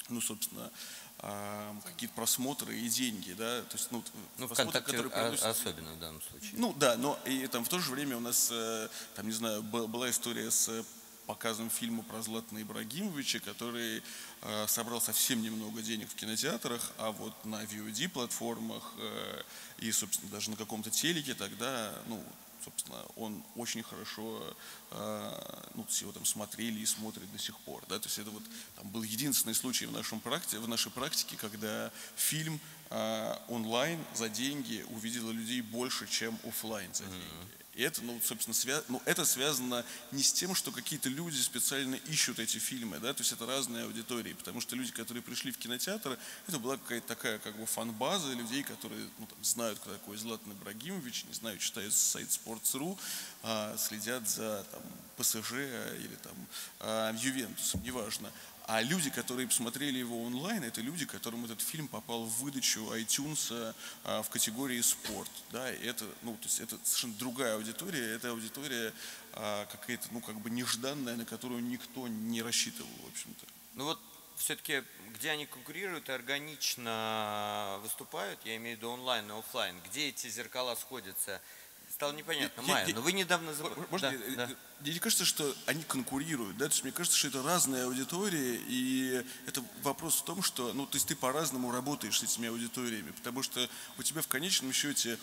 ну, собственно, а, какие-то просмотры и деньги, да, то есть, ну, ну просмотры, которые приносят... особенно в данном случае. Ну да, но и там в то же время у нас, э, там, не знаю, была история с показом фильма про Златана Ибрагимовича, который э, собрал совсем немного денег в кинотеатрах, а вот на VOD-платформах э, и, собственно, даже на каком-то телеке тогда, ну, собственно, он очень хорошо, э, ну, его там смотрели и смотрят до сих пор, да, то есть это вот там был единственный случай в, нашем практи, в нашей практике, когда фильм э, онлайн за деньги увидел людей больше, чем офлайн за деньги. И это, ну, собственно, свя... ну, это связано не с тем, что какие-то люди специально ищут эти фильмы, да, то есть это разные аудитории, потому что люди, которые пришли в кинотеатр, это была какая-то такая как бы фан-база людей, которые ну, там, знают, кто такой Златан Ибрагимович, не знаю, читают сайт Sports.ru, а, следят за там, ПСЖ или там а, Ювентусом, неважно. А люди, которые посмотрели его онлайн, это люди, которым этот фильм попал в выдачу iTunes а, в категории спорт. Да, и это, ну, то есть это совершенно другая аудитория, это аудитория а, какая-то, ну, как бы нежданная, на которую никто не рассчитывал, в общем-то. Ну вот все-таки, где они конкурируют и органично выступают, я имею в виду онлайн и офлайн, где эти зеркала сходятся – стало непонятно. Я, Майя, я, но вы недавно... Можно, да, да. Мне не кажется, что они конкурируют, да, то есть мне кажется, что это разная аудитория, и это вопрос в том, что, ну, то есть ты по-разному работаешь с этими аудиториями, потому что у тебя в конечном счете,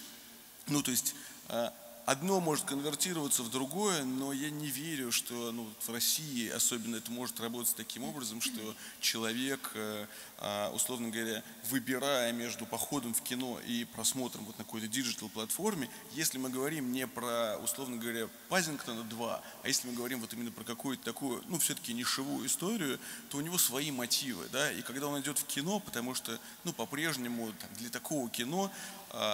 ну, то есть а, одно может конвертироваться в другое, но я не верю, что ну, в России особенно это может работать таким образом, что человек, э, а, условно говоря, выбирая между походом в кино и просмотром вот на какой-то digital-платформе, если мы говорим не про, условно говоря, Паддингтона 2, а если мы говорим вот именно про какую-то такую, ну, все-таки нишевую историю, то у него свои мотивы, да, и когда он идет в кино, потому что, ну, по-прежнему для такого кино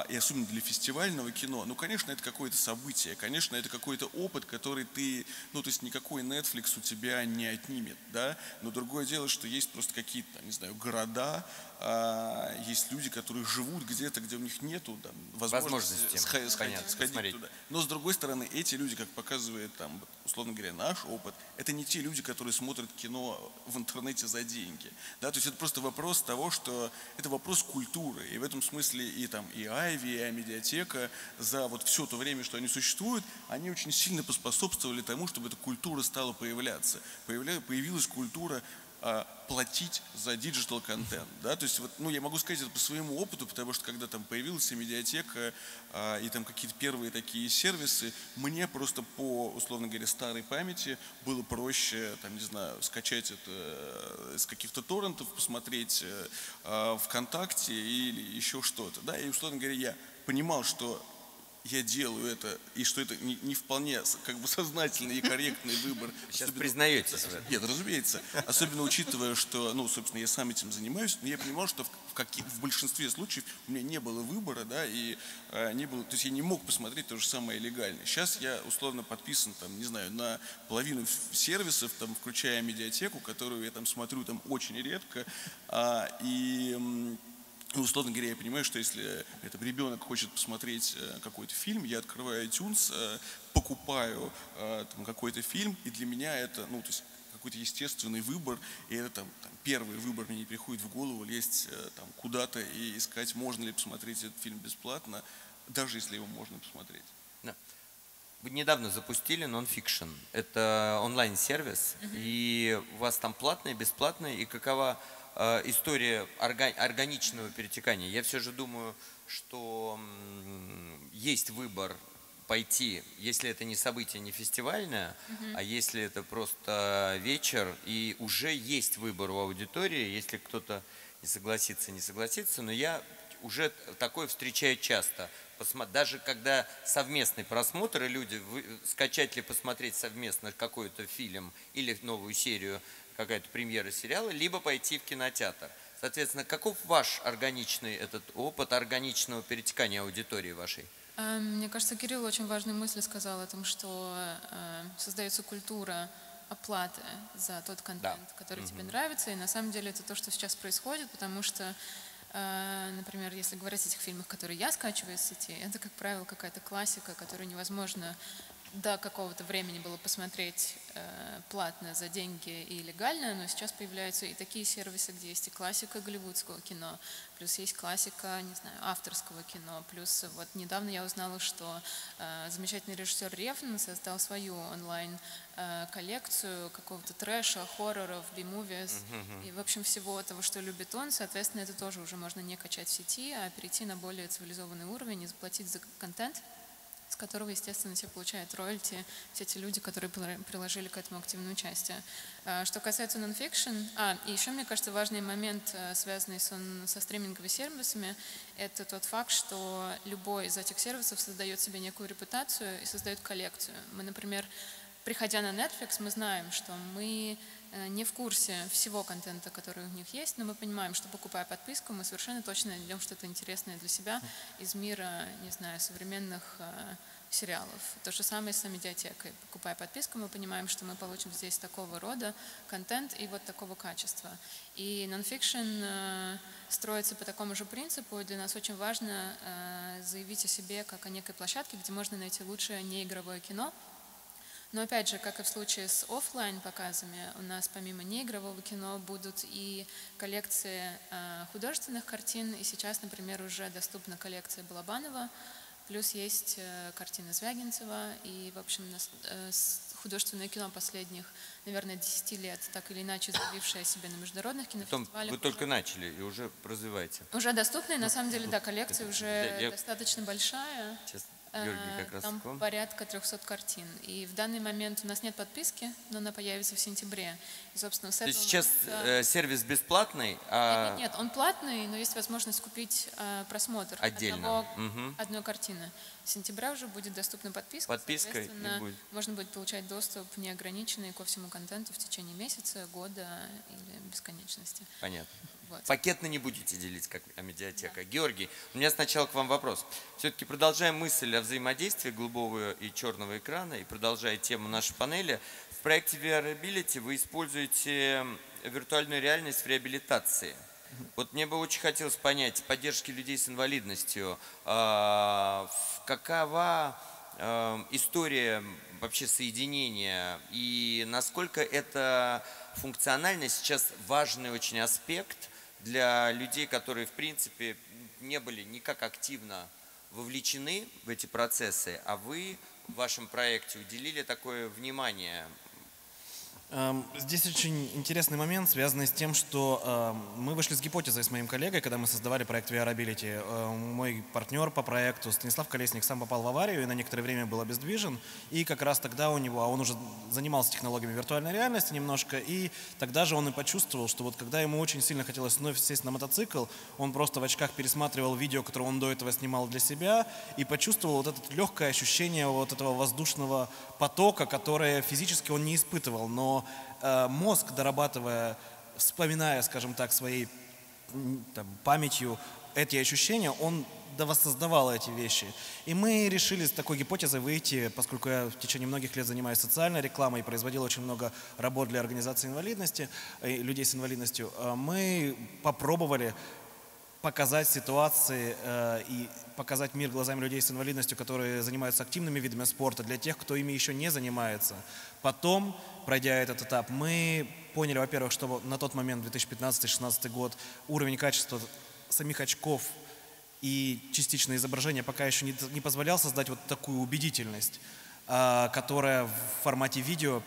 и особенно для фестивального кино, ну, конечно, это какое-то событие, конечно, это какой-то опыт, который ты, ну, то есть никакой Netflix у тебя не отнимет, да, но другое дело, что есть просто какие-то, не знаю, города, а, есть люди, которые живут где-то, где у них нету там, возможности, возможности сходить, понятно, сходить туда. Но с другой стороны, эти люди, как показывает там, условно говоря, наш опыт, это не те люди, которые смотрят кино в интернете за деньги. Да? То есть это просто вопрос того, что это вопрос культуры. И в этом смысле и там и ivi, и Медиатека за вот все то время, что они существуют, они очень сильно поспособствовали тому, чтобы эта культура стала появляться. Появля, появилась культура платить за digital контент. Да? То есть, вот, ну, я могу сказать это по своему опыту, потому что когда там появилась медиатека а, и там какие-то первые такие сервисы, мне просто по, условно говоря, старой памяти было проще, там, не знаю, скачать это э, с каких-то торрентов, посмотреть а, ВКонтакте или еще что-то. Да? И, условно говоря, я понимал, что я делаю это, и что это не, не вполне как бы сознательный и корректный выбор. Сейчас особенно, признаетесь в этом. Нет, разумеется. Особенно учитывая, что, ну, собственно, я сам этим занимаюсь, но я понимал, что в, в, каких, в большинстве случаев у меня не было выбора, да, и э, не было, то есть я не мог посмотреть то же самое легально. Сейчас я условно подписан, там, не знаю, на половину сервисов, там, включая медиатеку, которую я там смотрю там очень редко, а, и условно говоря, я понимаю, что если этот ребенок хочет посмотреть э, какой-то фильм, я открываю iTunes, э, покупаю э, там, какой-то фильм, и для меня это, ну, то есть какой-то естественный выбор, и это там, там первый выбор мне не приходит в голову лезть там куда-то и искать, можно ли посмотреть этот фильм бесплатно, даже если его можно посмотреть. Да. Вы недавно запустили нонфикшн. Это онлайн-сервис, mm-hmm. и у вас там платное, бесплатное, и какова Э, история органичного перетекания. Я все же думаю, что есть выбор пойти, если это не событие, не фестивальное, угу. а если это просто вечер, и уже есть выбор у аудитории, если кто-то не согласится, не согласится, но я уже такое встречаю часто. Даже когда совместный просмотр, и люди скачать или посмотреть совместно какой-то фильм или новую серию какая-то премьера сериала, либо пойти в кинотеатр. Соответственно, каков ваш органичный этот опыт органичного перетекания аудитории вашей? Эм, мне кажется, Кирилл очень важную мысль сказал о том, что э, создается культура оплаты за тот контент, да. который угу. тебе нравится. И на самом деле это то, что сейчас происходит, потому что, э, например, если говорить о этих фильмах, которые я скачиваю из сети, это, как правило, какая-то классика, которую невозможно до какого-то времени было посмотреть э, платно за деньги и легально, но сейчас появляются и такие сервисы, где есть и классика голливудского кино, плюс есть классика, не знаю, авторского кино, плюс вот недавно я узнала, что э, замечательный режиссер Ревн создал свою онлайн э, коллекцию какого-то трэша, хорроров, би-мувис и, в общем, всего того, что любит он. Соответственно, это тоже уже можно не качать в сети, а перейти на более цивилизованный уровень и заплатить за контент, которого, естественно, все получают роялти, все те люди, которые приложили к этому активное участие. А, Что касается нонфикшн, а, и еще, мне кажется, важный момент, э, связанный с, он- со стриминговыми сервисами, это тот факт, что любой из этих сервисов создает себе некую репутацию и создает коллекцию. Мы, например, приходя на Netflix, мы знаем, что мы не в курсе всего контента, который у них есть, но мы понимаем, что покупая подписку, мы совершенно точно найдем что-то интересное для себя из мира, не знаю, современных э, сериалов. То же самое с медиатекой. Покупая подписку, мы понимаем, что мы получим здесь такого рода контент и вот такого качества. И нонфикшн э, строится по такому же принципу. Для нас очень важно э, заявить о себе как о некой площадке, где можно найти лучшее неигровое кино, но опять же, как и в случае с оффлайн показами, у нас помимо неигрового кино будут и коллекции э, художественных картин. И сейчас, например, уже доступна коллекция Балабанова, плюс есть э, картины Звягинцева. И, в общем, э, художественное кино последних, наверное, 10 лет, так или иначе заявившее себе на международных кинофестивалях. вы только начали и уже развиваете. Уже доступны, на самом деле, да, коллекция уже Я- достаточно большая. Сейчас, Э, как раз Там к вам. порядка 300 картин. И в данный момент у нас нет подписки, но она появится в сентябре. И, собственно, с То этого есть сейчас момента- э, сервис бесплатный, а Нет, нет, он платный, но есть возможность купить э, просмотр Отдельно. одного- Мгм. одной картины. С сентября уже будет доступна подписка. Подписка соответственно, будет. можно будет получать доступ неограниченный ко всему контенту в течение месяца, года или бесконечности. понятно. Вот. Пакетно не будете делить, как медиатека. Георгий, у меня сначала к вам вопрос. Все-таки продолжая мысль о взаимодействии голубого и черного экрана и продолжая тему нашей панели, в проекте VRability вы используете виртуальную реальность в реабилитации. Вот мне бы очень хотелось понять, поддержки людей с инвалидностью, а, какова э, история вообще соединения и насколько это функционально сейчас важный очень аспект для людей, которые в принципе не были никак активно вовлечены в эти процессы, а вы в вашем проекте уделили такое внимание. Эм, Здесь очень интересный момент, связанный с тем, что эм, мы вышли с гипотезой с моим коллегой, когда мы создавали проект VRability. Э, Мой партнер по проекту Станислав Колесник сам попал в аварию и на некоторое время был обездвижен. И как раз тогда у него, а он уже занимался технологиями виртуальной реальности немножко, и тогда же он и почувствовал, что вот когда ему очень сильно хотелось вновь сесть на мотоцикл, он просто в очках пересматривал видео, которое он до этого снимал для себя, и почувствовал вот это легкое ощущение вот этого воздушного потока, которое физически он не испытывал, но э, мозг, дорабатывая, вспоминая, скажем так, своей там, памятью эти ощущения, он воссоздавал эти вещи. И мы решили с такой гипотезой выйти, поскольку я в течение многих лет занимаюсь социальной рекламой и производил очень много работ для организации инвалидности, э, людей с инвалидностью, э, мы попробовали показать ситуации э, и показать мир глазами людей с инвалидностью, которые занимаются активными видами спорта, для тех, кто ими еще не занимается. Потом, пройдя этот этап, мы поняли, во-первых, что на тот момент, 2015-2016 год, уровень качества самих очков и частично изображения пока еще не, не позволял создать вот такую убедительность, а, которая в формате видео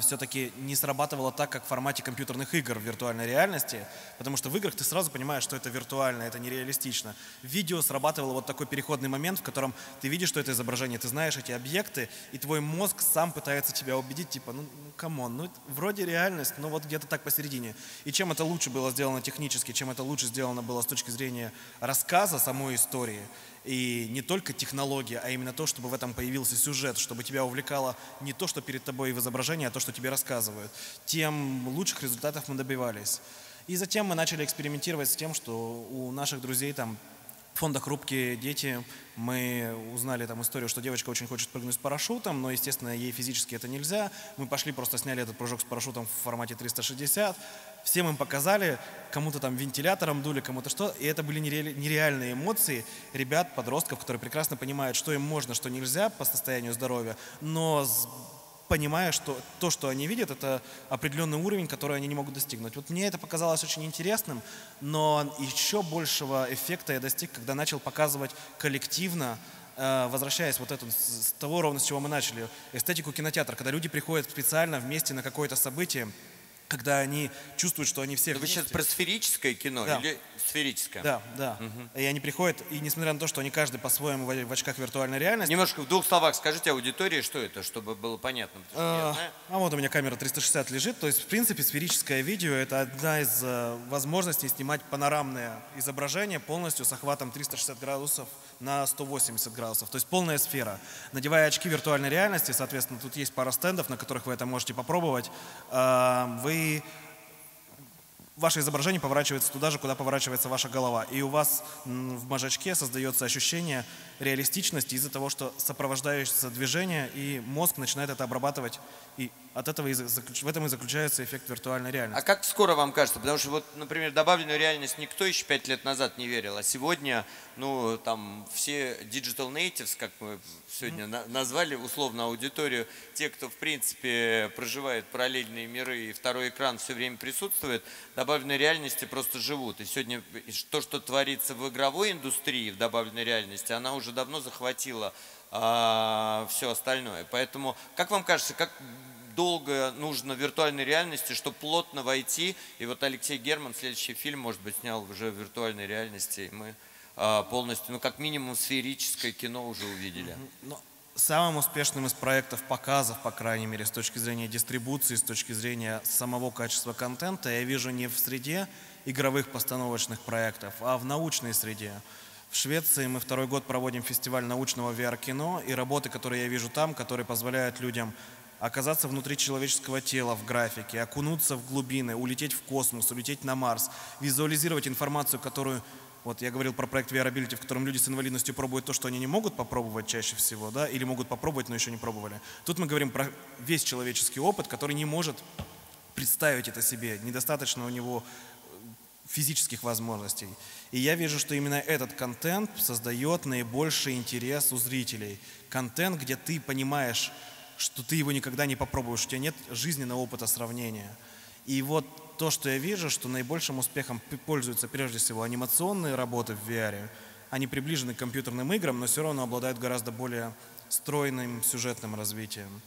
все-таки не срабатывало так, как в формате компьютерных игр в виртуальной реальности, потому что в играх ты сразу понимаешь, что это виртуально, это нереалистично. В видео срабатывал вот такой переходный момент, в котором ты видишь, что это изображение, ты знаешь эти объекты, и твой мозг сам пытается тебя убедить, типа, ну, ну come on, ну, вроде реальность, но вот где-то так посередине. И чем это лучше было сделано технически, чем это лучше сделано было с точки зрения рассказа самой истории, и не только технология, а именно то, чтобы в этом появился сюжет, чтобы тебя увлекало не то, что перед тобой в изображении, а то, что тебе рассказывают, тем лучших результатов мы добивались. И затем мы начали экспериментировать с тем, что у наших друзей там фонда «Хрупкие дети» мы узнали там историю, что девочка очень хочет прыгнуть с парашютом, но, естественно, ей физически это нельзя. Мы пошли, просто сняли этот прыжок с парашютом в формате 360. Всем им показали, кому-то там вентилятором дули, кому-то что. И это были нереальные эмоции ребят, подростков, которые прекрасно понимают, что им можно, что нельзя по состоянию здоровья, но понимая, что то, что они видят, это определенный уровень, который они не могут достигнуть. Вот мне это показалось очень интересным, но еще большего эффекта я достиг, когда начал показывать коллективно, э, возвращаясь вот это, с того ровно, с чего мы начали, эстетику кинотеатра, когда люди приходят специально вместе на какое-то событие, когда они чувствуют, что они все Вы сейчас про сферическое кино да. или сферическое? Да, да. Угу. И они приходят, и несмотря на то, что они каждый по-своему в очках виртуальной реальности... Немножко в двух словах скажите аудитории, что это, чтобы было понятно. А, а вот у меня камера 360 лежит, то есть, в принципе, сферическое видео — это одна из э, возможностей снимать панорамное изображение полностью с охватом 360 градусов на 180 градусов, то есть полная сфера. Надевая очки виртуальной реальности, соответственно, тут есть пара стендов, на которых вы это можете попробовать, а, вы ваше изображение поворачивается туда же, куда поворачивается ваша голова. И у вас в мозжечке создается ощущение реалистичности из-за того, что сопровождающееся движение, и мозг начинает это обрабатывать и от этого и заключ... в этом и заключается эффект виртуальной реальности. А как скоро вам кажется? Потому что вот, например, добавленную реальность никто еще пять лет назад не верил, а сегодня, ну, там, все digital natives, как мы сегодня mm-hmm. назвали условно аудиторию, те, кто, в принципе, проживает параллельные миры и второй экран все время присутствует, добавленной реальности просто живут. И сегодня то, что творится в игровой индустрии, в добавленной реальности, она уже давно захватила а, все остальное. Поэтому, как вам кажется, как долго нужно виртуальной реальности, чтобы плотно войти. И вот Алексей Герман следующий фильм, может быть, снял уже в виртуальной реальности. И мы а, полностью, ну как минимум сферическое кино уже увидели. Но самым успешным из проектов показов, по крайней мере, с точки зрения дистрибуции, с точки зрения самого качества контента, я вижу не в среде игровых постановочных проектов, а в научной среде. В Швеции мы второй год проводим фестиваль научного VR-кино, и работы, которые я вижу там, которые позволяют людям оказаться внутри человеческого тела в графике, окунуться в глубины, улететь в космос, улететь на Марс, визуализировать информацию, которую, вот я говорил про проект VR-Ability, в котором люди с инвалидностью пробуют то, что они не могут попробовать чаще всего, да, или могут попробовать, но еще не пробовали. Тут мы говорим про весь человеческий опыт, который не может представить это себе, недостаточно у него э, физических возможностей. И я вижу, что именно этот контент создает наибольший интерес у зрителей. Контент, где ты понимаешь, что ты его никогда не попробуешь, у тебя нет жизненного опыта сравнения. И вот то, что я вижу, что наибольшим успехом пользуются прежде всего анимационные работы в VR. Они приближены к компьютерным играм, но все равно обладают гораздо более стройным сюжетным развитием.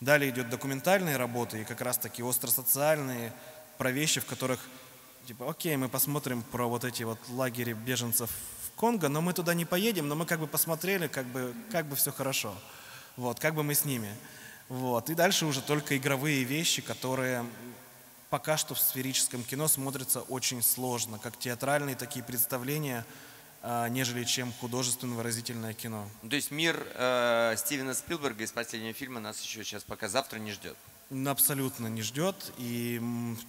Далее идет документальные работы и как раз таки остросоциальные, про вещи, в которых, типа, окей, мы посмотрим про вот эти вот лагеря беженцев в Конго, но мы туда не поедем, но мы как бы посмотрели, как бы, как бы все хорошо. Вот, как бы мы с ними. Вот. И дальше уже только игровые вещи, которые пока что в сферическом кино смотрятся очень сложно, как театральные такие представления, а, нежели чем художественно-выразительное кино. То есть мир э, Стивена Спилберга из последнего фильма нас еще сейчас пока завтра не ждет? Абсолютно не ждет. И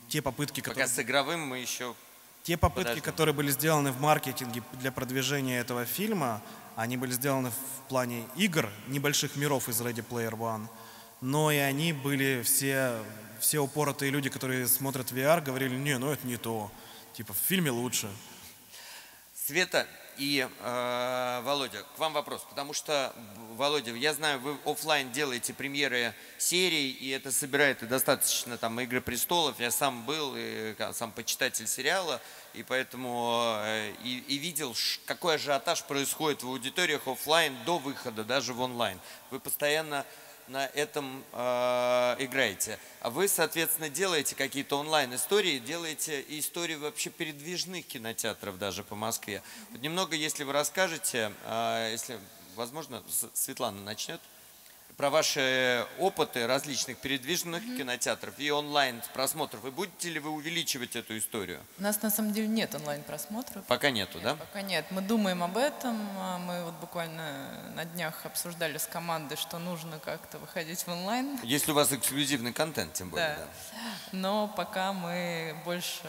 те попытки, пока которые... с игровым мы еще те попытки, Подожди. которые были сделаны в маркетинге для продвижения этого фильма, они были сделаны в плане игр, небольших миров из Ready Player One, но и они были все, все упоротые люди, которые смотрят VR, говорили, не, ну это не то, типа в фильме лучше. Света и э, Володя, к вам вопрос, потому что, Володя, я знаю, вы офлайн делаете премьеры серий, и это собирает достаточно там «Игры престолов», я сам был, и, сам почитатель сериала, и поэтому э, и, и видел, какой ажиотаж происходит в аудиториях офлайн до выхода, даже в онлайн. Вы постоянно на этом э, играете. А вы, соответственно, делаете какие-то онлайн-истории, делаете истории вообще передвижных кинотеатров даже по Москве. Вот немного, если вы расскажете, э, если возможно, Светлана начнет про ваши опыты различных передвижных mm-hmm. кинотеатров и онлайн просмотров. И будете ли вы увеличивать эту историю? У нас на самом деле нет онлайн просмотров. Пока нету, нет, да? Пока нет. Мы думаем об этом. А мы вот буквально на днях обсуждали с командой, что нужно как-то выходить в онлайн. Если у вас эксклюзивный контент, тем более. Да. да. Но пока мы больше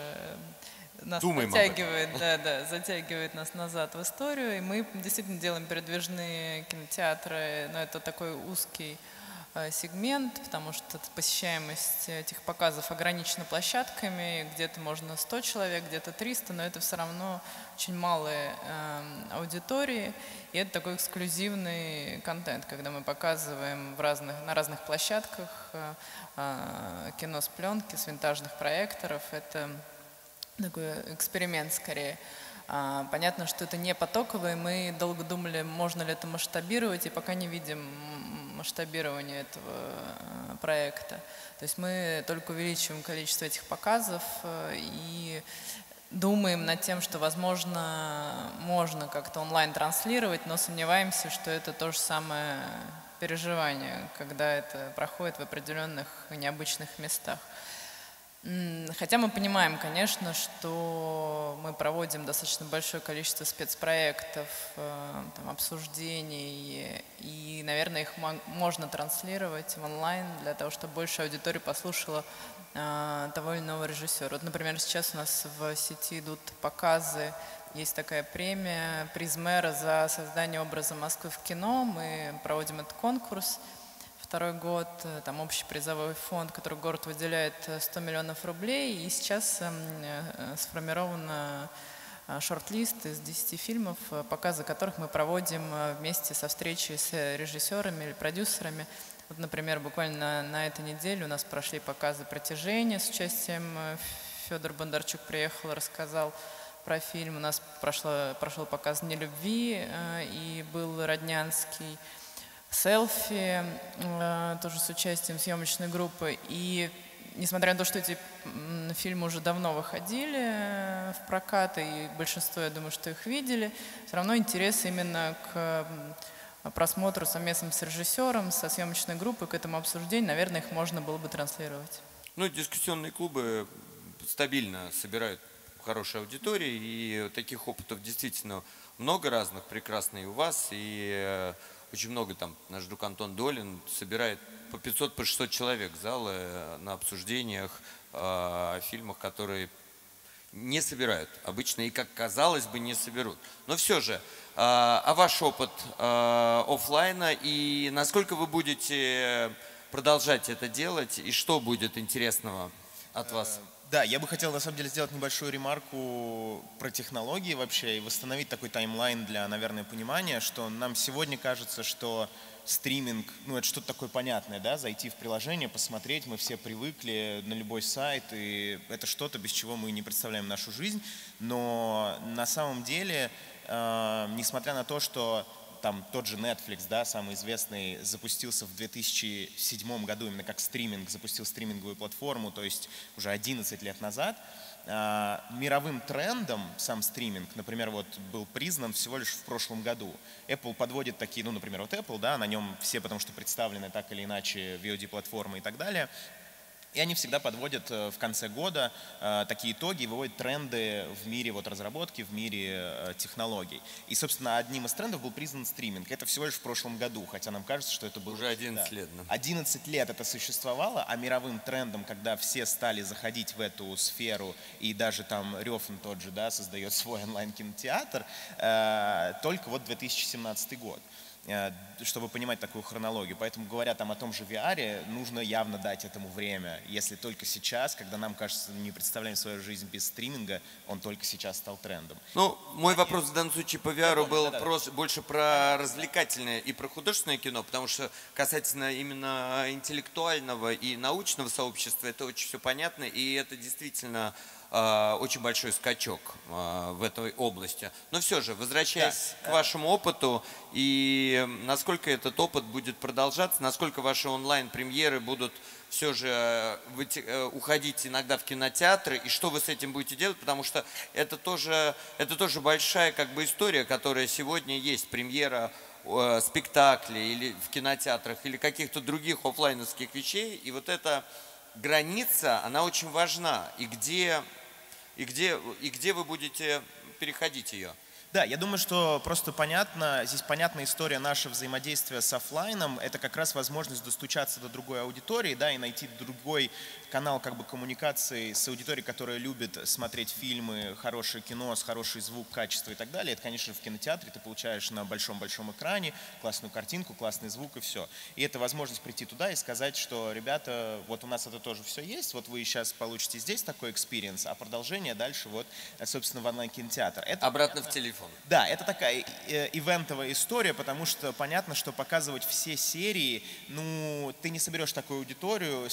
нас Думаем затягивает, да, да, затягивает нас назад в историю. И мы действительно делаем передвижные кинотеатры, но это такой узкий Э, сегмент, потому что посещаемость этих показов ограничена площадками, где-то можно 100 человек, где-то 300, но это все равно очень малые э, аудитории, и это такой эксклюзивный контент, когда мы показываем в разных, на разных площадках э, э, кино с пленки, с винтажных проекторов, это такой эксперимент скорее. А, понятно, что это не потоковый, мы долго думали, можно ли это масштабировать, и пока не видим масштабирования этого э, проекта. То есть мы только увеличиваем количество этих показов э, и думаем над тем, что, возможно, можно как-то онлайн транслировать, но сомневаемся, что это то же самое переживание, когда это проходит в определенных необычных местах. Хотя мы понимаем, конечно, что мы проводим достаточно большое количество спецпроектов, э, там, обсуждений, и, наверное, их можно транслировать в онлайн для того, чтобы больше аудитории послушала э, того или иного режиссера. Вот, например, сейчас у нас в сети идут показы, есть такая премия «Призмера» за создание образа Москвы в кино. Мы проводим этот конкурс – второй год, э, там общий призовой фонд, который город выделяет 100 э, миллионов рублей, и сейчас эм, э, сформирован шорт-лист из 10 фильмов, показы которых мы проводим вместе со встречей с режиссерами или продюсерами. Вот, например, буквально на, этой неделе у нас прошли показы «Протяжение» с участием Федор Бондарчук приехал, рассказал про фильм. У нас прошло, прошел показ «Нелюбви» и был Роднянский селфи, э, тоже с участием съемочной группы. И несмотря на то, что эти фильмы уже давно выходили э, в прокат, и большинство, я думаю, что их видели, все равно интерес именно к просмотру совместным с режиссером, со съемочной группой, к этому обсуждению, наверное, их можно было бы транслировать. Ну, дискуссионные клубы стабильно собирают хорошие аудитории, и таких опытов действительно много разных, прекрасные у вас, и э, очень много там, наш друг Антон Долин собирает по 500, по 600 человек залы э, на обсуждениях э, о фильмах, которые не собирают обычно и, как казалось бы, не соберут. Но все же, а ваш опыт офлайна и насколько вы будете продолжать это делать и что будет интересного от вас? Да, я бы хотел на самом деле сделать небольшую ремарку про технологии вообще и восстановить такой таймлайн для, наверное, понимания, что нам сегодня кажется, что стриминг, ну это что-то такое понятное, да, зайти в приложение, посмотреть, мы все привыкли на любой сайт, и это что-то, без чего мы не представляем нашу жизнь, но на самом деле, э, несмотря на то, что там тот же Netflix, да, самый известный, запустился в 2007 году именно как стриминг, запустил стриминговую платформу, то есть уже 11 лет назад. А, мировым трендом сам стриминг, например, вот был признан всего лишь в прошлом году. Apple подводит такие, ну, например, вот Apple, да, на нем все потому что представлены так или иначе VOD-платформы и так далее – и они всегда подводят э, в конце года э, такие итоги и выводят тренды в мире вот разработки, в мире э, технологий. И, собственно, одним из трендов был признан стриминг. Это всего лишь в прошлом году, хотя нам кажется, что это было... Уже 11 да. лет. Да. 11 лет это существовало, а мировым трендом, когда все стали заходить в эту сферу, и даже там Рёфн тот же, да, создает свой онлайн-кинотеатр, только вот 2017 год. Э, чтобы понимать такую хронологию. Поэтому, говоря там о том же VR, нужно явно дать этому время. Если только сейчас, когда нам кажется, не представляем свою жизнь без стриминга, он только сейчас стал трендом. Ну, мой вопрос в данном случае по VR был да, да, просто, больше про развлекательное и про художественное кино, потому что касательно именно интеллектуального и научного сообщества, это очень все понятно, и это действительно очень большой скачок э, в этой области. Но все же, возвращаясь да. к вашему опыту, и насколько этот опыт будет продолжаться, насколько ваши онлайн-премьеры будут все же э, уходить иногда в кинотеатры, и что вы с этим будете делать, потому что это тоже, это тоже большая как бы история, которая сегодня есть, премьера спектаклей или в кинотеатрах, или каких-то других офлайновских вещей, и вот эта граница, она очень важна, и где и где, и где вы будете переходить ее? Да, я думаю, что просто понятно, здесь понятна история нашего взаимодействия с офлайном. Это как раз возможность достучаться до другой аудитории, да, и найти другой канал как бы коммуникации с аудиторией, которая любит смотреть фильмы, хорошее кино, с хороший звук, качество и так далее. Это, конечно, в кинотеатре ты получаешь на большом-большом экране классную картинку, классный звук и все. И это возможность прийти туда и сказать, что, ребята, вот у нас это тоже все есть, вот вы сейчас получите здесь такой experience, а продолжение дальше вот, собственно, в онлайн-кинотеатр. Это, Обратно понятно, в телефон. Да, это такая э, ивентовая история, потому что понятно, что показывать все серии, ну, ты не соберешь такую аудиторию.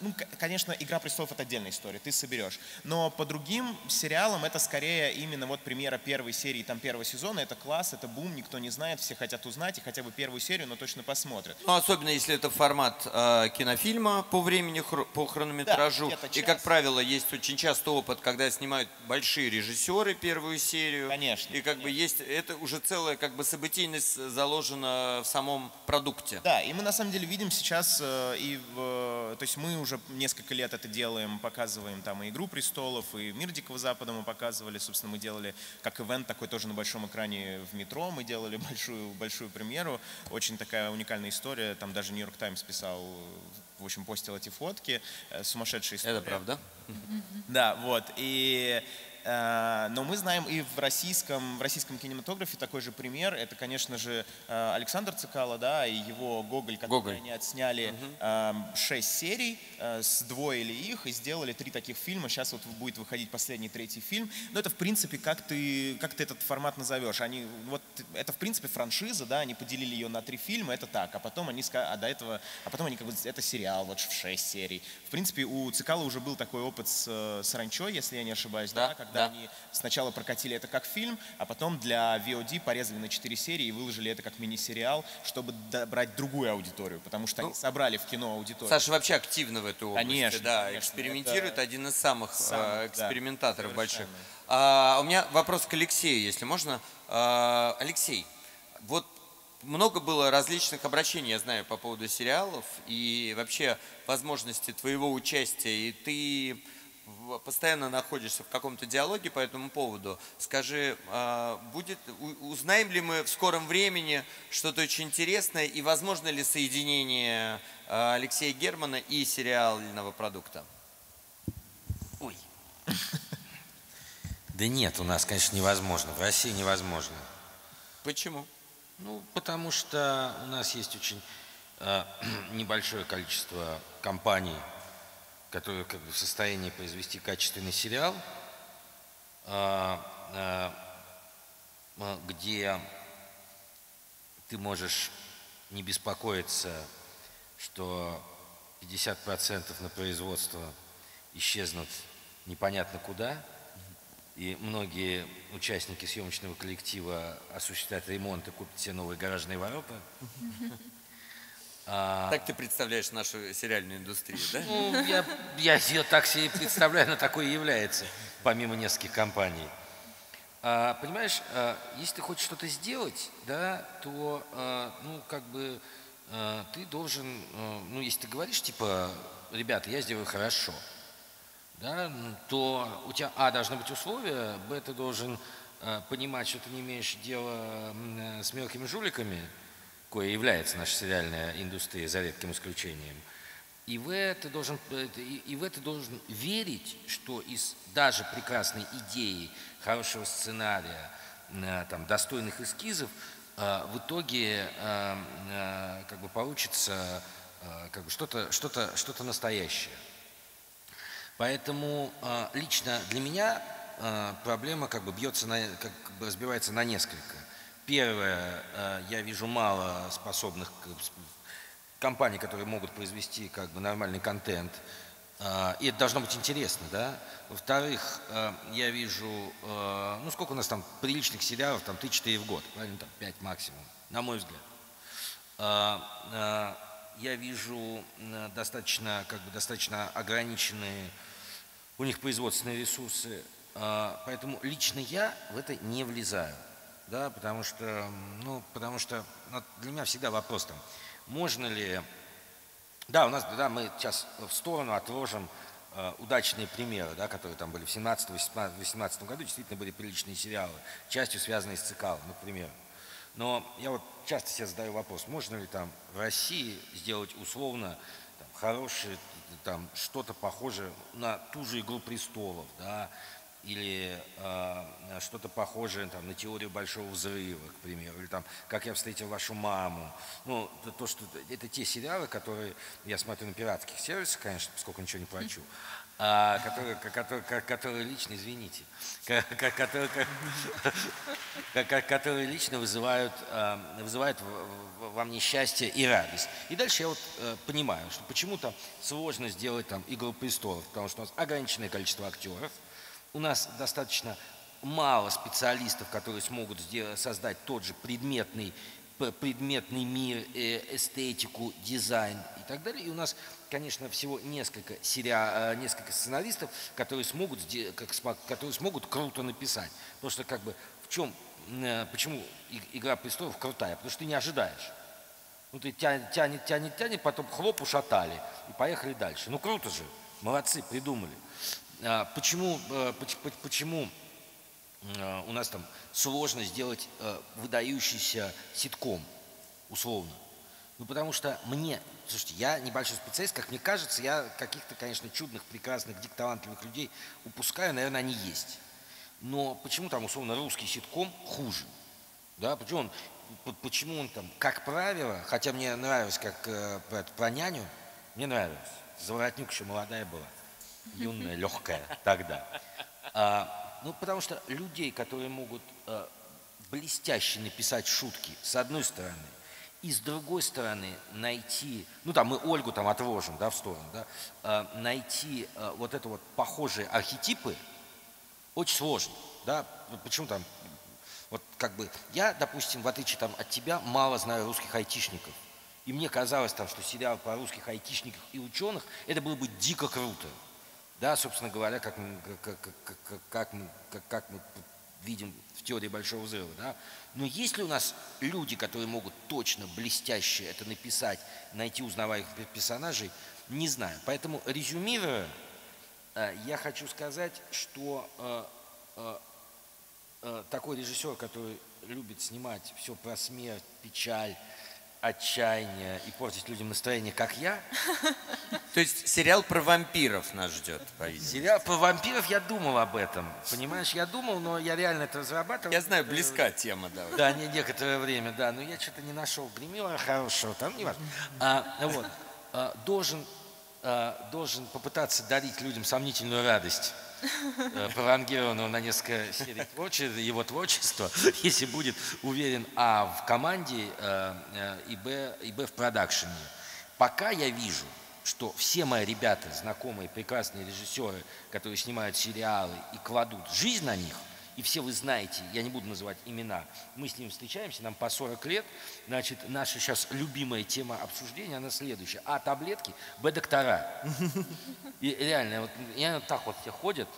Ну, конечно, «Игра престолов» — это отдельная история, ты соберешь. Но по другим сериалам это скорее именно вот примера первой серии, там, первого сезона. Это класс, это бум, никто не знает, все хотят узнать, и хотя бы первую серию, но точно посмотрят. Ну, особенно если это формат э, кинофильма по времени, хр по хронометражу. Да, и, как правило, есть очень часто опыт, когда снимают большие режиссеры первую серию. Конечно. И как бы есть, это уже целая как бы событийность заложена в самом продукте. Да, и мы на самом деле видим сейчас, э, и в, то есть мы уже несколько лет это делаем, показываем там и «Игру престолов», и «Мир Дикого Запада» мы показывали, собственно, мы делали как ивент такой тоже на большом экране в метро, мы делали большую, большую премьеру, очень такая уникальная история, там даже «Нью-Йорк Таймс» писал в общем, постил эти фотки, э, сумасшедшая история. Это правда? Да, вот, и но мы знаем и в российском, в российском кинематографе такой же пример. Это, конечно же, э, Александр Цикало, да, и его «Гоголь», который Гоголь. они отсняли угу. шесть серий, сдвоили их и сделали три таких фильма. Сейчас вот будет выходить последний, третий фильм. Но это, в принципе, как ты, как ты этот формат назовешь? Они, вот, это, в принципе, франшиза, да, они поделили ее на три фильма, это так. А потом они, а до этого, а потом они как бы, это сериал, вот в шесть серий. В принципе, у Цикала уже был такой опыт с «Саранчой», если я не ошибаюсь, да, да когда да. они сначала прокатили это как фильм, а потом для VOD порезали на 4 серии и выложили это как мини-сериал, чтобы добрать другую аудиторию, потому что ну, они собрали в кино аудиторию. Саша вообще активно в этой области, конечно, да, конечно, экспериментирует, это один из самых, самых экспериментаторов да, больших. А, у меня вопрос к Алексею, если можно. А, Алексей, вот много было различных обращений, я знаю, по поводу сериалов и вообще возможности твоего участия. И ты постоянно находишься в каком-то диалоге по этому поводу. Скажи, а, будет, узнаем ли мы в скором времени что-то очень интересное и возможно ли соединение а, Алексея Германа и сериального продукта? Ой. Да нет, у нас, конечно, невозможно. В России невозможно. Почему? Ну, потому что у нас есть очень э, небольшое количество компаний, который как бы в состоянии произвести качественный сериал, а, а, а, где ты можешь не беспокоиться, что 50% на производство исчезнут непонятно куда, и многие участники съемочного коллектива осуществят ремонт и купят себе новые гаражные ворота. А... Так ты представляешь нашу сериальную индустрию, да? Ну, я, я ее так себе представляю, она такой и является, помимо нескольких компаний. А, понимаешь, а, если ты хочешь что-то сделать, да, то, а, ну, как бы, а, ты должен, а, ну, если ты говоришь, типа, ребята, я сделаю хорошо, да, то у тебя, а, должны быть условия, б, ты должен а, понимать, что ты не имеешь дела с мелкими жуликами, кое является наша сериальная индустрия, за редким исключением. И в это должен, и в это должен верить, что из даже прекрасной идеи, хорошего сценария, э, там, достойных эскизов, э, в итоге э, как бы получится как бы что-то что -то, что -то настоящее. Поэтому лично для меня проблема как бы бьется на, как бы разбивается на несколько. Первое, э, я вижу мало способных компаний, которые могут произвести как бы нормальный контент, э, и это должно быть интересно, да. Во-вторых, э, я вижу, ну сколько у нас там приличных сериалов, там 3-4 в год, правильно, там 5 максимум, на мой взгляд. Я вижу достаточно, как бы достаточно ограниченные у них производственные ресурсы, поэтому лично я в это не влезаю да, потому что, ну, потому что ну, для меня всегда вопрос там, можно ли, да, у нас, да, мы сейчас в сторону отложим э, удачные примеры, да, которые там были в 17-18 году, действительно были приличные сериалы, частью связанные с ЦИКАЛом, например. Но я вот часто себе задаю вопрос, можно ли там в России сделать условно там, хорошее, там что-то похожее на ту же «Игру престолов», да, или э, что-то похожее там, на теорию большого взрыва, к примеру, или там «Как я встретил вашу маму». Ну, то, то что это те сериалы, которые я смотрю на пиратских сервисах, конечно, поскольку ничего не плачу, а, которые, которые, которые лично, извините, которые, которые лично вызывают, а, вызывают во мне счастье и радость. И дальше я вот э, понимаю, что почему-то сложно сделать там «Игру престолов», потому что у нас ограниченное количество актеров, у нас достаточно мало специалистов, которые смогут создать тот же предметный, предметный мир, э, эстетику, дизайн и так далее. И у нас, конечно, всего несколько, сериа, э, несколько сценаристов, которые смогут, которые смогут круто написать. Что как бы в чем, э, почему «Игра престолов» крутая? Потому что ты не ожидаешь. Ну, ты тянет, тянет, тянет, тянет, потом хлоп, ушатали, и поехали дальше. Ну, круто же, молодцы, придумали. А, почему, э, почему э, у нас там сложно сделать выдающийся ситком, условно? Ну, потому что мне, слушайте, я небольшой специалист, как мне кажется, я каких-то, конечно, чудных, прекрасных, дикталантливых людей упускаю, наверное, они есть. Но почему там, условно, русский ситком хуже? Да, почему он, почему он там, как правило, хотя мне нравилось, как э, про, про няню, мне нравилось. Заворотнюк еще молодая была юная, легкая тогда. А, ну, потому что людей, которые могут а, блестяще написать шутки, с одной стороны, и с другой стороны найти, ну там мы Ольгу там отложим, да, в сторону, да, а, найти а, вот это вот похожие архетипы очень сложно, да, почему там, вот как бы, я, допустим, в отличие там от тебя, мало знаю русских айтишников, и мне казалось там, что сериал про русских айтишников и ученых, это было бы дико круто, да, собственно говоря, как мы, как, как, как, мы, как, как мы видим в теории Большого Взрыва. Да? Но есть ли у нас люди, которые могут точно, блестяще это написать, найти узнаваемых персонажей, не знаю. Поэтому, резюмируя, э, я хочу сказать, что э, э, такой режиссер, который любит снимать все про смерть, печаль, отчаяние и портить людям настроение, как я. То есть сериал про вампиров нас ждет, по-видимому. Сериал про вампиров, я думал об этом. Понимаешь, я думал, но я реально это разрабатывал. Я знаю, близка тема, да. Да, не некоторое время, да. Но я что-то не нашел гримера хорошего, там не важно. А, вот. А, должен, должен попытаться дарить людям сомнительную радость. Э, пролонгированного на несколько серий творчества, его творчества, если будет уверен, а, в команде, э, э, и, б, и, б, в продакшене. Пока я вижу, что все мои ребята, знакомые, прекрасные режиссеры, которые снимают сериалы и кладут жизнь на них, и все вы знаете, я не буду называть имена, мы с ним встречаемся, нам по 40 лет, значит, наша сейчас любимая тема обсуждения, она следующая. А, таблетки, Б, доктора. И реально, вот, вот так вот все ходят.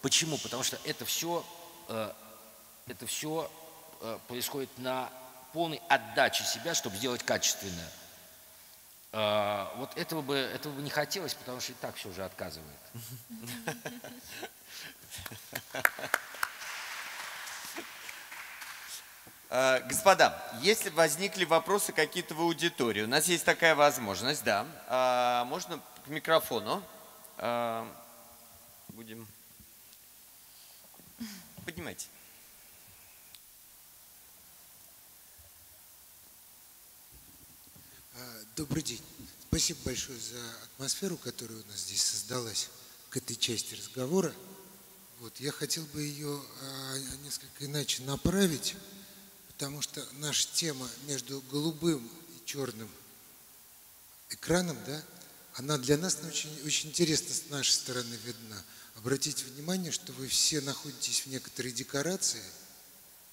Почему? Потому что это все, э, это все э, происходит на полной отдаче себя, чтобы сделать качественное. Э, вот этого бы, этого бы не хотелось, потому что и так все уже отказывает. Э, господа, если возникли вопросы какие-то в аудитории, у нас есть такая возможность, да. Э, можно к микрофону. Э, будем... Поднимайте. Добрый день. Спасибо большое за атмосферу, которая у нас здесь создалась к этой части разговора. Вот, я хотел бы ее а, несколько иначе направить потому что наша тема между голубым и черным экраном, да, она для нас очень, очень интересно с нашей стороны видна. Обратите внимание, что вы все находитесь в некоторой декорации,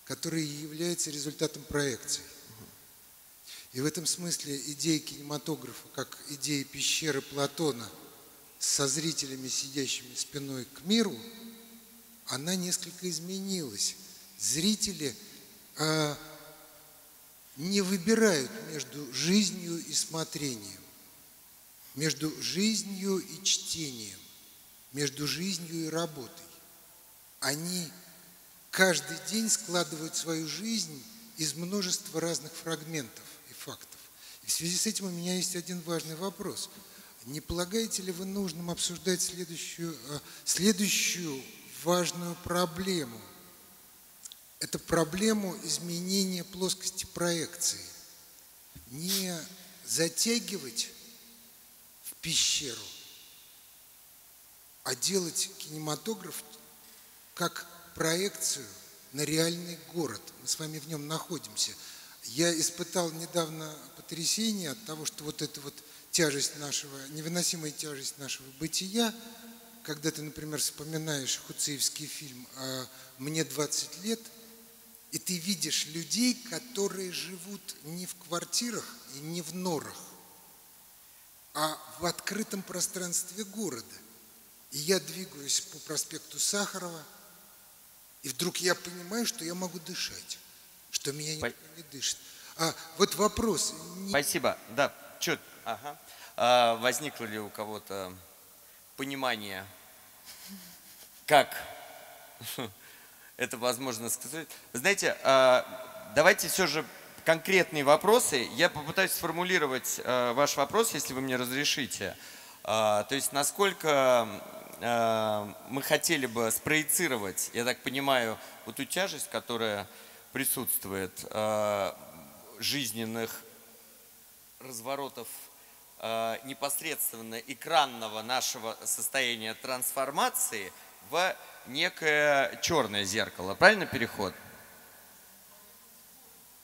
которая является результатом проекции. И в этом смысле идея кинематографа, как идея пещеры Платона со зрителями, сидящими спиной к миру, она несколько изменилась. Зрители – а, не выбирают между жизнью и смотрением, между жизнью и чтением. между жизнью и работой. Они каждый день складывают свою жизнь из множества разных фрагментов и фактов. И в связи с этим у меня есть один важный вопрос. Не полагаете ли вы нужным обсуждать следующую, э, следующую важную проблему? Это проблему изменения плоскости проекции. Не затягивать в пещеру, а делать кинематограф как проекцию на реальный город. Мы с вами в нем находимся. Я испытал недавно потрясение от того, что вот эта вот тяжесть нашего, невыносимая тяжесть нашего бытия, когда ты, например, вспоминаешь хуцеевский фильм «Мне 20 лет», и ты видишь людей, которые живут не в квартирах и не в норах, а в открытом пространстве города. И я двигаюсь по проспекту Сахарова, и вдруг я понимаю, что я могу дышать, что меня никто не дышит. А вот вопрос. Спасибо. Да, чуть. Ага. А, возникло ли у кого-то понимание, как это возможно сказать? Знаете, а, давайте все же конкретные вопросы. Я попытаюсь сформулировать а, ваш вопрос, если вы мне разрешите. А, то есть, насколько мы хотели бы спроецировать, я так понимаю, вот ту тяжесть, которая присутствует, жизненных разворотов непосредственно экранного нашего состояния трансформации в некое черное зеркало. Правильно переход?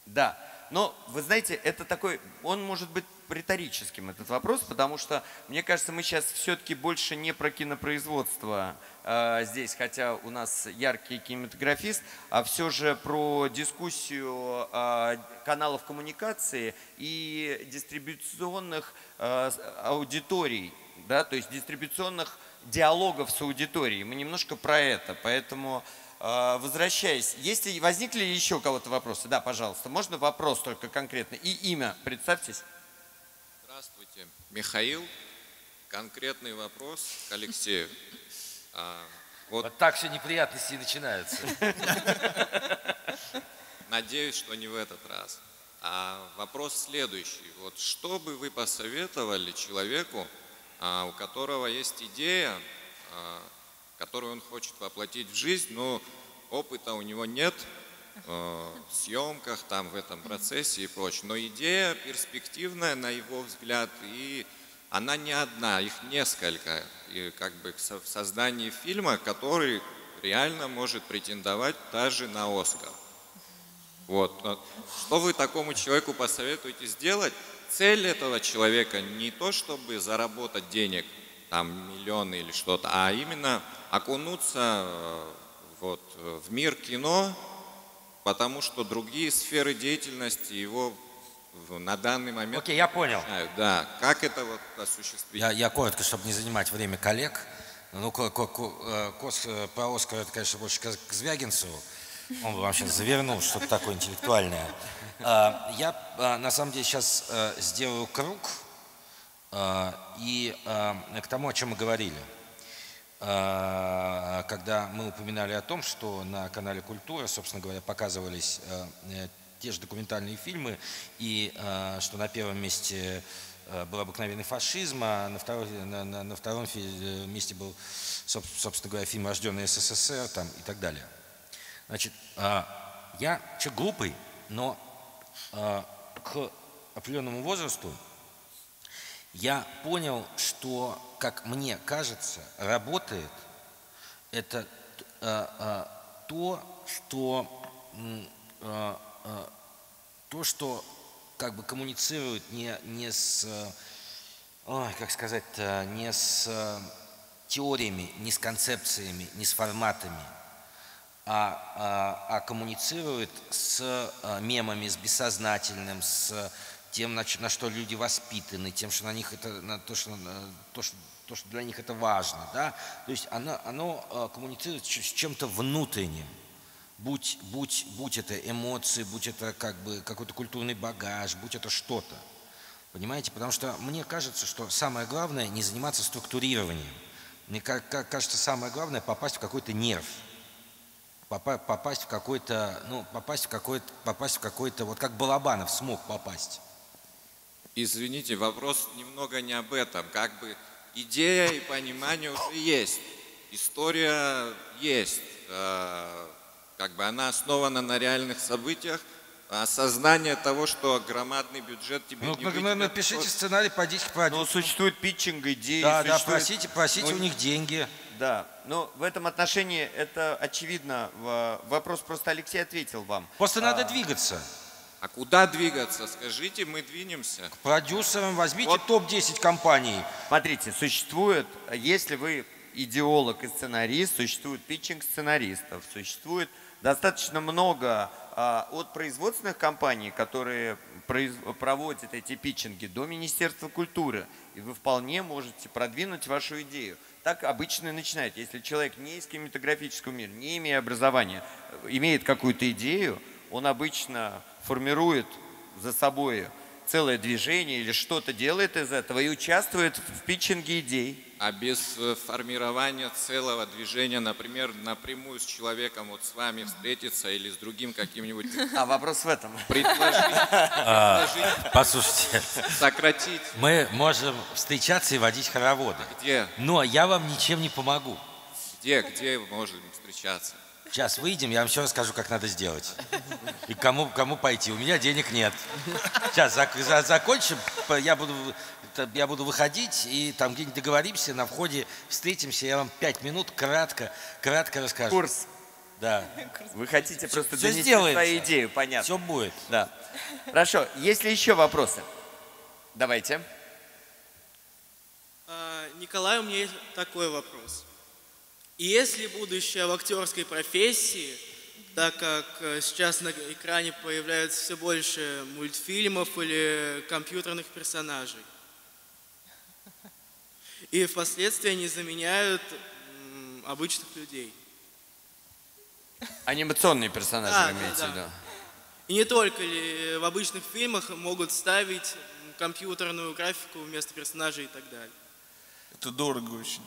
Да. Но, вы знаете, это такой, он может быть риторическим этот вопрос, потому что, мне кажется, мы сейчас все-таки больше не про кинопроизводство э, здесь, хотя у нас яркий кинематографист, а все же про дискуссию э, каналов коммуникации и дистрибуционных э, аудиторий, да, то есть дистрибуционных диалогов с аудиторией. Мы немножко про это, поэтому возвращаясь, если возникли еще у кого-то вопросы? Да, пожалуйста. Можно вопрос только конкретно? И имя, представьтесь. Здравствуйте, Михаил. Конкретный вопрос к Алексею. А, вот... вот так все неприятности и начинаются. Надеюсь, что не в этот раз. А вопрос следующий. Вот что бы вы посоветовали человеку, у которого есть идея, а, которую он хочет воплотить в жизнь, но опыта у него нет, Э, съемках, там в этом процессе и прочее. Но идея перспективная, на его взгляд, и она не одна, их несколько. И как бы в создании фильма, который реально может претендовать даже на Оскар. Вот. Что вы такому человеку посоветуете сделать? Цель этого человека не то, чтобы заработать денег, там миллионы или что-то, а именно окунуться э, вот, в мир кино, потому что другие сферы деятельности его на данный момент... Окей, я понял. Да, как это вот осуществить? Я, я коротко, чтобы не занимать время коллег. Ну, э, кос э, по Оскару, это, конечно, больше к Звягинцу. Он бы вам сейчас завернул что-то такое интеллектуальное. А, я, а, на самом деле, сейчас э, сделаю круг и к тому, о чем мы говорили. А, когда мы упоминали о том, что на канале «Культура», собственно говоря, показывались э, э, те же документальные фильмы, и э, что на первом месте был обыкновенный фашизм, а на, второй, на, на, на втором месте был, собственно говоря, фильм «Рожденный СССР» там, и так далее. Значит, а, я человек глупый, но к определенному возрасту я понял, что, как мне кажется, работает это э, то, что то, что как бы коммуницирует не, не с, ой, как сказать, не с теориями, не с концепциями, не с форматами, а, а, а коммуницирует с э, мемами, с бессознательным, с тем, на, на что люди воспитаны, тем, что на них это, на то, что, на, то, что, то, что для них это важно. Да? То есть оно, оно э, коммуницирует с чем-то внутренним. Будь, будь, будь это эмоции, будь это как бы какой-то культурный багаж, будь это что-то. Понимаете? Потому что мне кажется, что самое главное не заниматься структурированием. Мне кажется, самое главное попасть в какой-то нерв. Попасть в какой-то, ну, попасть в какой-то, попасть в какой-то, вот как Балабанов смог попасть. Извините, вопрос немного не об этом. Как бы идея и понимание уже есть. История есть. Э, как бы она основана на реальных событиях, осознание того, что громадный бюджет тебе ну, не Ну, напишите сценарий, пойдите по Ну, существует питчинг идеи. Да, существует... да, просите, просите ну, у них деньги. Да, но в этом отношении это очевидно. Вопрос просто Алексей ответил вам. Просто а... надо двигаться. А куда двигаться? Скажите, мы двинемся. К продюсерам возьмите вот. топ-10 компаний. Смотрите, существует, если вы идеолог и сценарист, существует питчинг сценаристов, существует достаточно много а, от производственных компаний, которые произ, проводят эти питчинги, до Министерства культуры. И вы вполне можете продвинуть вашу идею. Так обычно начинает. Если человек не из кинематографического мира, не имея образования, имеет какую-то идею, он обычно формирует за собой целое движение или что-то делает из этого и участвует в питчинге идей. А без э, формирования целого движения, например, напрямую с человеком, вот с вами встретиться или с другим каким-нибудь... А вопрос в этом. Предложить. А, послушайте. Сократить. Мы можем встречаться и водить хороводы. Где? Но я вам ничем не помогу. Где, где можем встречаться? Сейчас выйдем, я вам все расскажу, как надо сделать. И кому, кому пойти. У меня денег нет. Сейчас зак, за, закончим, я буду, я буду выходить, и там где-нибудь договоримся, на входе встретимся, я вам пять минут кратко, кратко расскажу. Курс. Да. Вы хотите просто все донести сделается. свою идею, понятно. Все будет. Да. Хорошо, есть ли еще вопросы? Давайте. А, Николай, у меня есть такой вопрос. Есть ли будущее в актерской профессии, так как э, сейчас на экране появляется все больше мультфильмов или компьютерных персонажей? И впоследствии они заменяют обычных людей. Анимационные персонажи, да, вы имеете да, в виду? И не только ли в обычных фильмах могут ставить компьютерную графику вместо персонажей и так далее. Это дорого очень.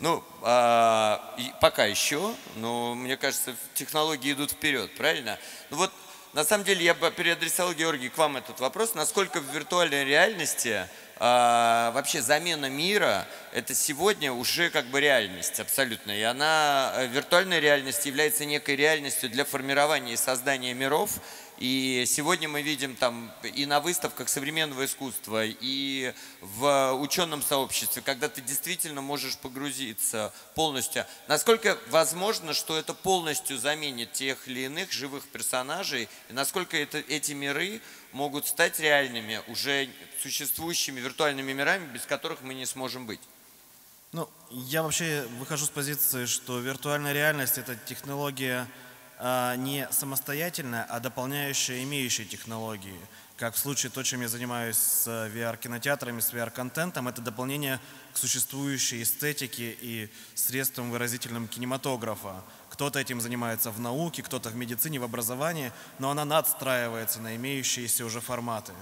Ну, а, пока еще, но мне кажется, технологии идут вперед, правильно? Ну вот, на самом деле, я бы переадресовал, Георгий, к вам этот вопрос. Насколько в виртуальной реальности а, вообще замена мира – это сегодня уже как бы реальность абсолютно. И она, э, виртуальная реальность является некой реальностью для формирования и создания миров, и сегодня мы видим там и на выставках современного искусства, и в ученом сообществе, когда ты действительно можешь погрузиться полностью. Насколько возможно, что это полностью заменит тех или иных живых персонажей, и насколько это, эти миры могут стать реальными, уже существующими виртуальными мирами, без которых мы не сможем быть? Ну, я вообще выхожу с позиции, что виртуальная реальность – это технология, не самостоятельная, а дополняющая имеющие технологии. Как в случае то, чем я занимаюсь с VR-кинотеатрами, с VR-контентом, это дополнение к существующей эстетике и средствам выразительным кинематографа. Кто-то этим занимается в науке, кто-то в медицине, в образовании, но она надстраивается на имеющиеся уже форматы.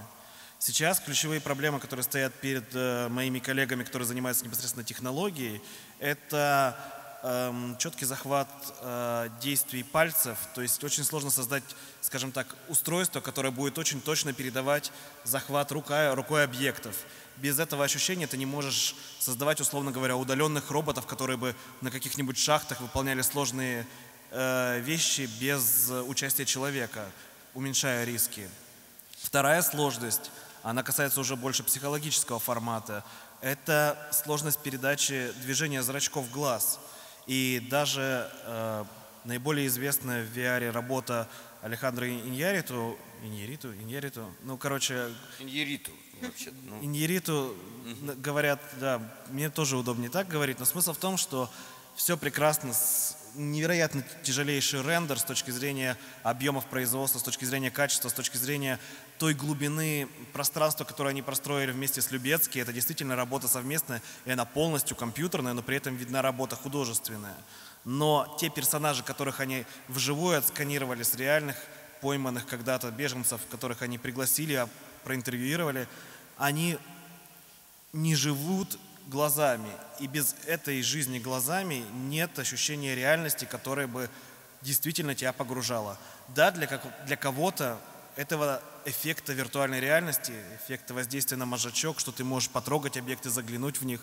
Сейчас ключевые проблемы, которые стоят перед э, моими коллегами, которые занимаются непосредственно технологией, это Эм, четкий захват э, действий пальцев, то есть очень сложно создать, скажем так, устройство, которое будет очень точно передавать захват рука, рукой объектов. Без этого ощущения ты не можешь создавать, условно говоря, удаленных роботов, которые бы на каких-нибудь шахтах выполняли сложные э, вещи без участия человека, уменьшая риски. Вторая сложность, она касается уже больше психологического формата, это сложность передачи движения зрачков глаз – и даже э, наиболее известная в VR работа Алехандро Иньяриту, Иньяриту, Иньяриту, ну, короче... Иньяриту, вообще. Ну. Иньяриту, угу. говорят, да, мне тоже удобнее так говорить, но смысл в том, что все прекрасно невероятно тяжелейший рендер с точки зрения объемов производства, с точки зрения качества, с точки зрения той глубины пространства, которое они простроили вместе с Любецким. Это действительно работа совместная, и она полностью компьютерная, но при этом видна работа художественная. Но те персонажи, которых они вживую отсканировали с реальных пойманных когда-то беженцев, которых они пригласили, а проинтервьюировали, они не живут глазами. И без этой жизни глазами нет ощущения реальности, которая бы действительно тебя погружала. Да, для, как, для кого-то этого эффекта виртуальной реальности, эффекта воздействия на мозжечок, что ты можешь потрогать объекты, заглянуть в них,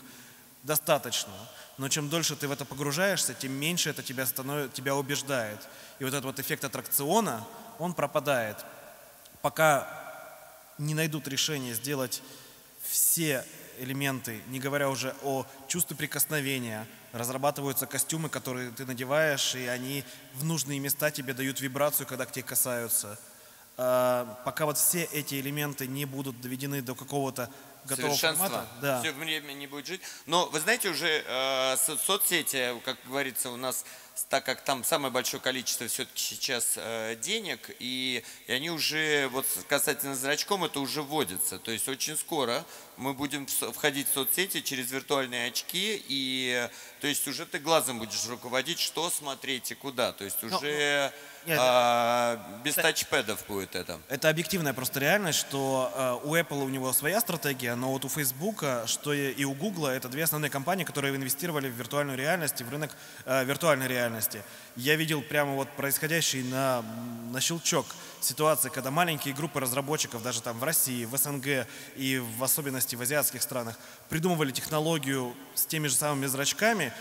достаточно. Но чем дольше ты в это погружаешься, тем меньше это тебя, становится, тебя убеждает. И вот этот вот эффект аттракциона, он пропадает. Пока не найдут решение сделать все элементы, не говоря уже о чувстве прикосновения, разрабатываются костюмы, которые ты надеваешь, и они в нужные места тебе дают вибрацию, когда к тебе касаются. А, пока вот все эти элементы не будут доведены до какого-то готового формата, да. все время не будет жить. Но вы знаете, уже э, соцсети, как говорится, у нас так как там самое большое количество все-таки сейчас э, денег, и, и они уже, вот касательно зрачком, это уже вводится. То есть очень скоро мы будем входить в соцсети через виртуальные очки, и то есть уже ты глазом будешь руководить, что смотреть и куда. То есть ну, уже... Но нет, а, без это, тачпэдов будет это. Это объективная просто реальность, что э, у Apple у него своя стратегия, но вот у Facebook, что и у Google, это две основные компании, которые инвестировали в виртуальную реальность и в рынок э, виртуальной реальности. Я видел прямо вот происходящий на, на щелчок ситуации, когда маленькие группы разработчиков, даже там в России, в СНГ и в особенности в азиатских странах, придумывали технологию с теми же самыми зрачками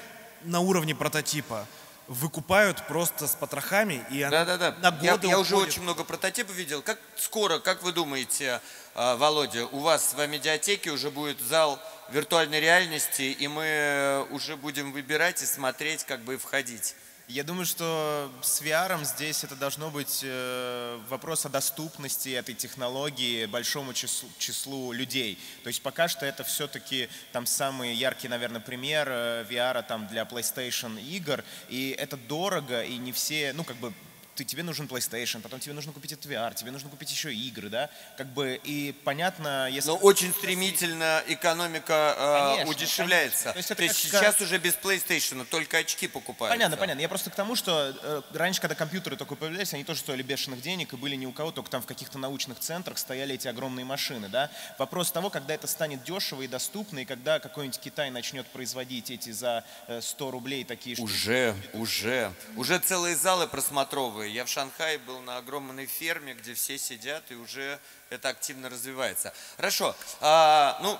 на уровне прототипа выкупают просто с потрохами, и да, да, да. на годы Я, я уже очень много прототипов видел. Как скоро, как вы думаете, а, Володя, у вас в медиатеке уже будет зал виртуальной реальности, и мы уже будем выбирать и смотреть, как бы и входить? Я думаю, что с VR здесь это должно быть э, вопрос о доступности этой технологии большому числу, числу людей. То есть пока что это все-таки там самый яркий, наверное, пример э, VR там для PlayStation игр, и это дорого, и не все, ну как бы ты, тебе нужен PlayStation, потом тебе нужно купить этот VR, тебе нужно купить еще игры, да, как бы, и понятно, если... Но очень стремительно экономика э, конечно, удешевляется. Конечно. То есть, То есть сейчас уже без PlayStation, только очки покупают. Понятно, понятно. Я просто к тому, что э, раньше, когда компьютеры только появлялись, они тоже стоили бешеных денег, и были ни у кого, только там в каких-то научных центрах стояли эти огромные машины, да. Вопрос того, когда это станет дешево и доступно, и когда какой-нибудь Китай начнет производить эти за 100 э, рублей такие штуки. Уже, уже. Уже целые залы просмотровые я в Шанхае был на огромной ферме, где все сидят, и уже это активно развивается. Хорошо. А, ну,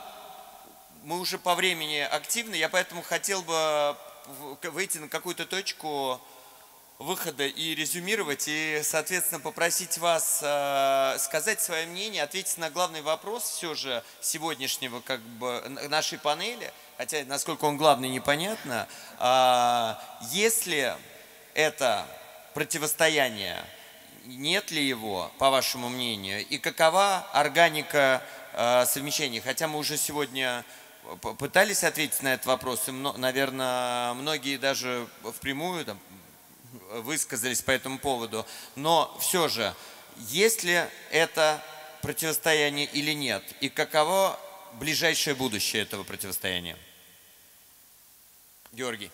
мы уже по времени активны, я поэтому хотел бы выйти на какую-то точку выхода и резюмировать, и, соответственно, попросить вас э, сказать свое мнение, ответить на главный вопрос все же сегодняшнего как бы нашей панели, хотя насколько он главный, непонятно. Э, если это противостояния? Нет ли его, по вашему мнению? И какова органика э, совмещения? Хотя мы уже сегодня пытались ответить на этот вопрос, и, наверное, многие даже впрямую там, высказались по этому поводу. Но все же, есть ли это противостояние или нет? И каково ближайшее будущее этого противостояния? Георгий.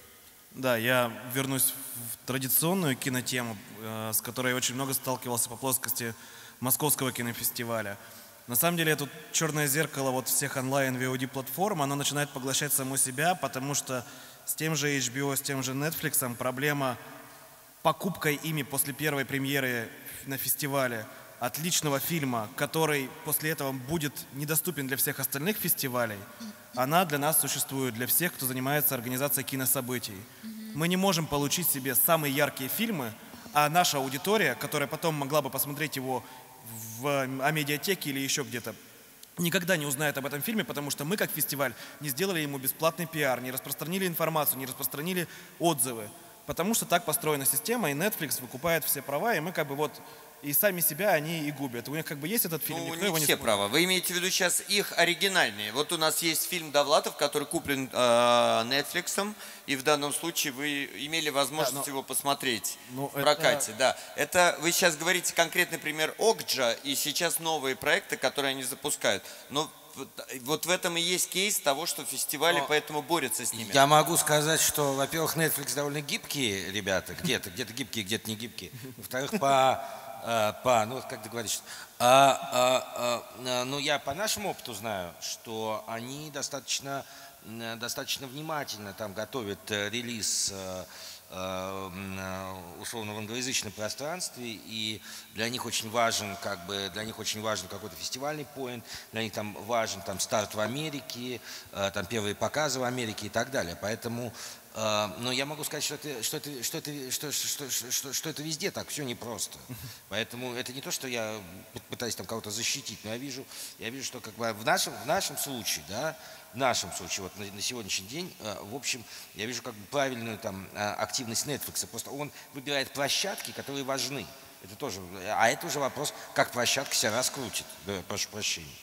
Да, я вернусь в традиционную кинотему, э, с которой я очень много сталкивался по плоскости Московского кинофестиваля. На самом деле, это черное зеркало вот всех онлайн VOD-платформ, оно начинает поглощать само себя, потому что с тем же HBO, с тем же Netflix проблема покупкой ими после первой премьеры на фестивале отличного фильма, который после этого будет недоступен для всех остальных фестивалей, она для нас существует, для всех, кто занимается организацией кинособытий. Мы не можем получить себе самые яркие фильмы, а наша аудитория, которая потом могла бы посмотреть его в Амедиатеке или еще где-то, никогда не узнает об этом фильме, потому что мы, как фестиваль, не сделали ему бесплатный пиар, не распространили информацию, не распространили отзывы. Потому что так построена система, и Netflix выкупает все права, и мы как бы вот и сами себя они и губят. У них как бы есть этот фильм, ну, никто не его не все права. Вы имеете в виду сейчас их оригинальные. Вот у нас есть фильм Довлатов, который куплен э, Netflix, и в данном случае вы имели возможность да, но, его посмотреть ну, в прокате. Это... Да. это вы сейчас говорите конкретный пример Окджа, и сейчас новые проекты, которые они запускают. Но вот в этом и есть кейс того, что фестивали Но поэтому борются с ними. Я могу сказать, что, во-первых, Netflix довольно гибкие ребята, где-то, где-то гибкие, где-то не гибкие. Во-вторых, по, по, ну, как ты говоришь, А, а, а, ну, я по нашему опыту знаю, что они достаточно, достаточно внимательно там готовят э, релиз э, э, условно в англоязычном пространстве, и для них очень важен, как бы, для них очень важен какой-то фестивальный поинт, для них там важен там старт в Америке, там первые показы в Америке и так далее. Поэтому а, но я могу сказать, что это, что это, что это, что, что, что, что, это везде так, все непросто. Поэтому это не то, что я пытаюсь там кого-то защитить, но я вижу, я вижу, что как бы в нашем, в нашем случае, да, в нашем случае, вот на, на сегодняшний день, а, в общем, я вижу как бы правильную там а, активность Netflix. Просто он выбирает площадки, которые важны. Это тоже, а это уже вопрос, как площадка себя раскрутит. Да, прошу прощения.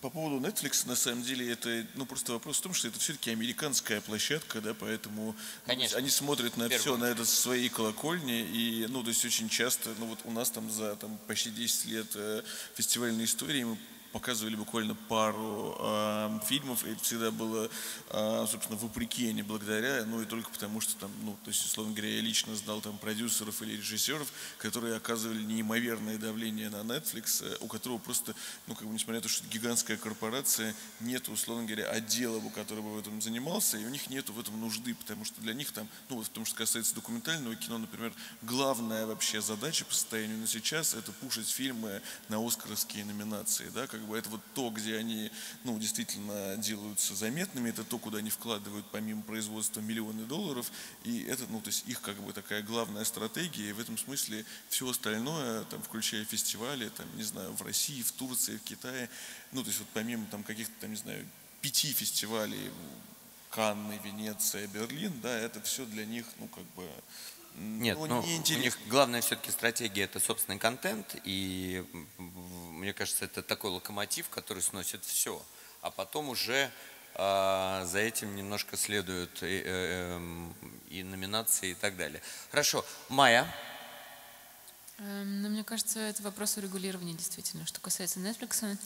По поводу Netflix, на самом деле, это ну, просто вопрос в том, что это все-таки американская площадка, да, поэтому Конечно. они смотрят на все, на это своей колокольни, и, ну, то есть очень часто, ну, вот у нас там за там, почти 10 лет э, фестивальной истории мы показывали буквально пару э, фильмов, и это всегда было, э, собственно, вопреки, а не благодаря, ну и только потому, что там, ну, то есть, условно говоря, я лично знал там продюсеров или режиссеров, которые оказывали неимоверное давление на Netflix, э, у которого просто, ну, как бы, несмотря на то, что это гигантская корпорация, нет, условно говоря, отдела, который бы в этом занимался, и у них нет в этом нужды, потому что для них там, ну, вот в том, что касается документального кино, например, главная вообще задача по состоянию на сейчас – это пушить фильмы на оскаровские номинации, да, как как бы это вот то, где они, ну, действительно делаются заметными, это то, куда они вкладывают помимо производства миллионы долларов, и это, ну, то есть их как бы такая главная стратегия, и в этом смысле все остальное, там, включая фестивали, там, не знаю, в России, в Турции, в Китае, ну, то есть вот помимо там каких-то, там, не знаю, пяти фестивалей, Канны, Венеция, Берлин, да, это все для них, ну, как бы, нет, ну, ну, у них главная все-таки стратегия это собственный контент, и мне кажется, это такой локомотив, который сносит все. А потом уже э, за этим немножко следуют и, э, эм, и номинации и так далее. Хорошо, Майя. Эм, ну, мне кажется, это вопрос урегулирования действительно. Что касается Netflix,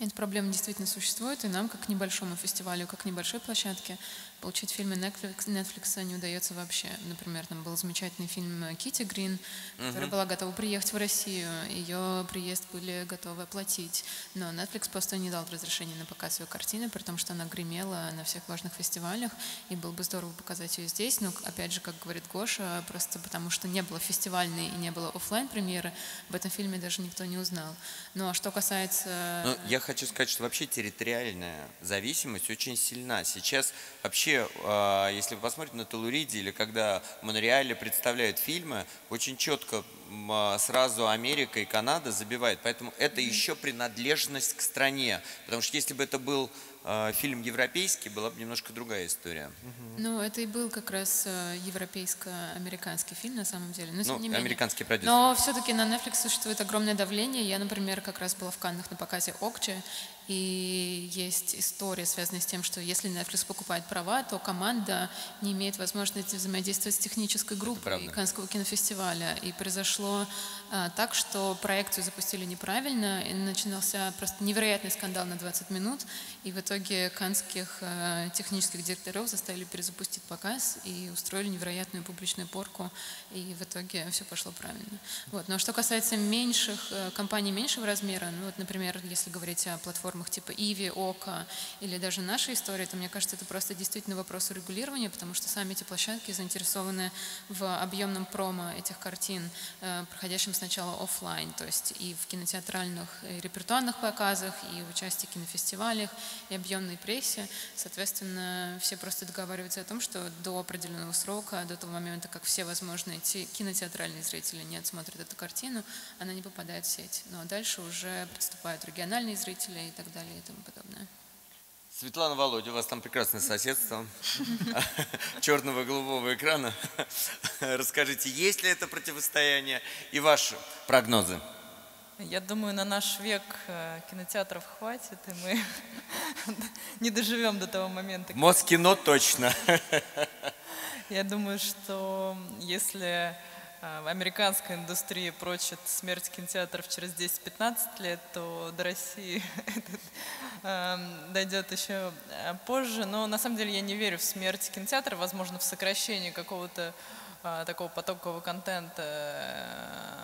эта проблема действительно существует, и нам, как небольшому фестивалю, как небольшой площадке, Получить фильмы Netflix, Netflix не удается вообще. Например, там был замечательный фильм Кити Грин, которая uh-huh. была готова приехать в Россию. Ее приезд были готовы оплатить. Но Netflix просто не дал разрешения на показ ее картины, потому что она гремела на всех важных фестивалях. И было бы здорово показать ее здесь. Но, опять же, как говорит Гоша, просто потому что не было фестивальной и не было офлайн премьеры об этом фильме даже никто не узнал. Ну а что касается... Ну, я хочу сказать, что вообще территориальная зависимость очень сильна. Сейчас вообще вообще, а, если вы посмотрите на Телуриде или когда в Монреале представляют фильмы, очень четко а, сразу Америка и Канада забивают. Поэтому это еще принадлежность к стране. Потому что если бы это был а, фильм европейский, была бы немножко другая история. Ну, это и был как раз европейско-американский фильм на самом деле. Но, ну, не американский продюсер. Но все-таки на Netflix существует огромное давление. Я, например, как раз была в Каннах на показе Окче, и есть история, связанная с тем, что если Netflix покупает права, то команда не имеет возможности взаимодействовать с технической группой Каннского кинофестиваля. И произошло так, что проекцию запустили неправильно, и начинался просто невероятный скандал на 20 минут, и в итоге канских а, технических директоров заставили перезапустить показ и устроили невероятную публичную порку, и в итоге все пошло правильно. Вот. Но что касается меньших а, компаний меньшего размера, ну вот, например, если говорить о платформах типа Иви, Ока или даже нашей истории, то мне кажется, это просто действительно вопрос урегулирования, потому что сами эти площадки заинтересованы в объемном промо этих картин, э, проходящем сначала офлайн, то есть и в кинотеатральных и репертуарных показах, и в участии в кинофестивалях, и объемной прессе. Соответственно, все просто договариваются о том, что до определенного срока, до того момента, как все возможные кинотеатральные зрители не отсмотрят эту картину, она не попадает в сеть. Ну а дальше уже подступают региональные зрители и так далее и тому подобное. Светлана Володя, у вас там прекрасное соседство черного голубого экрана. Расскажите, есть ли это противостояние и ваши прогнозы? Я думаю, на наш век э, кинотеатров хватит, и мы не доживем до того момента. Москино точно. Я думаю, что если а, в американской индустрии прочит смерть кинотеатров через 10-15 лет, то до России эм, дойдет еще э, позже. Но на самом деле я не верю в смерть кинотеатра, возможно, в сокращение какого-то а, такого потокового контента.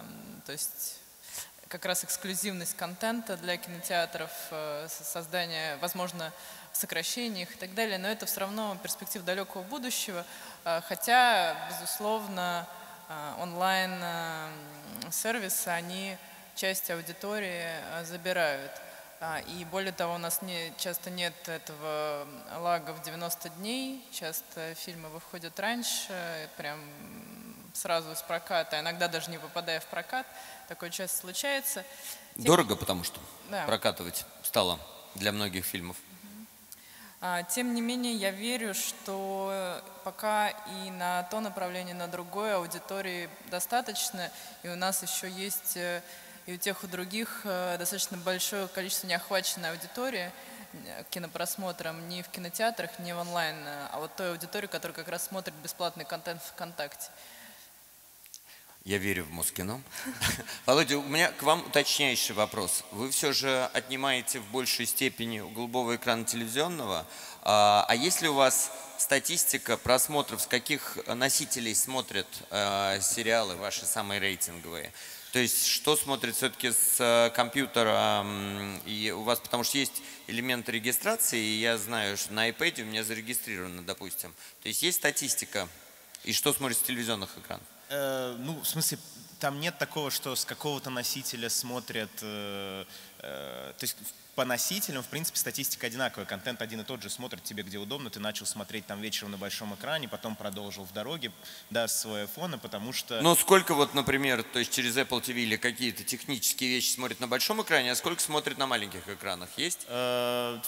Эм, то есть как раз эксклюзивность контента для кинотеатров, э, создание, возможно, сокращений их и так далее, но это все равно перспектив далекого будущего, э, хотя, безусловно, э, онлайн-сервисы, они часть аудитории забирают. А, и более того, у нас не, часто нет этого лага в 90 дней, часто фильмы выходят раньше, прям сразу из проката, иногда даже не попадая в прокат. Такое часто случается. Тем... Дорого, потому что да. прокатывать стало для многих фильмов. А, тем не менее, я верю, что пока и на то направление, на другое аудитории достаточно, и у нас еще есть э, и у тех, и у других э, достаточно большое количество неохваченной аудитории э, кинопросмотром не в кинотеатрах, не в онлайн, а вот той аудитории, которая как раз смотрит бесплатный контент ВКонтакте. Я верю в Москино. Володя, у меня к вам уточняющий вопрос. Вы все же отнимаете в большей степени голубого экрана телевизионного, а, а есть ли у вас статистика просмотров, с каких носителей смотрят э, сериалы ваши самые рейтинговые? То есть что смотрит все-таки с э, компьютера, и у вас, потому что есть элемент регистрации, и я знаю, что на iPad у меня зарегистрировано, допустим. То есть есть статистика, и что смотрит с телевизионных экранов? Э, ну, в смысле, там нет такого, что с какого-то носителя смотрят, э, то есть по носителям, в принципе, статистика одинаковая. Контент один и тот же смотрит тебе, где удобно. Ты начал смотреть там вечером на большом экране, потом продолжил в дороге, да, свой iPhone, потому что... Но сколько вот, например, то есть через Apple TV или какие-то технические вещи смотрит на большом экране, а сколько смотрит на маленьких экранах? Есть? Э,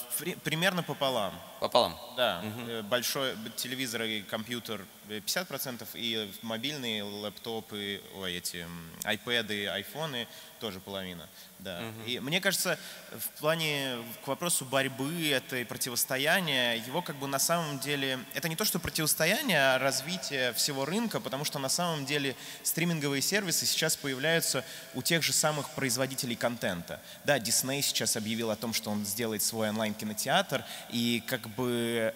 примерно пополам. Пополам? Да. Угу. Большой телевизор и компьютер 50%, и мобильные лэптопы, ой, эти, iPad, айфоны тоже половина. Да. Угу. И мне кажется, в плане к вопросу борьбы этой противостояния, его как бы на самом деле, это не то, что противостояние, а развитие всего рынка, потому что на самом деле стриминговые сервисы сейчас появляются у тех же самых производителей контента. Да, Disney сейчас объявил о том, что он сделает свой онлайн-кинотеатр, и как бы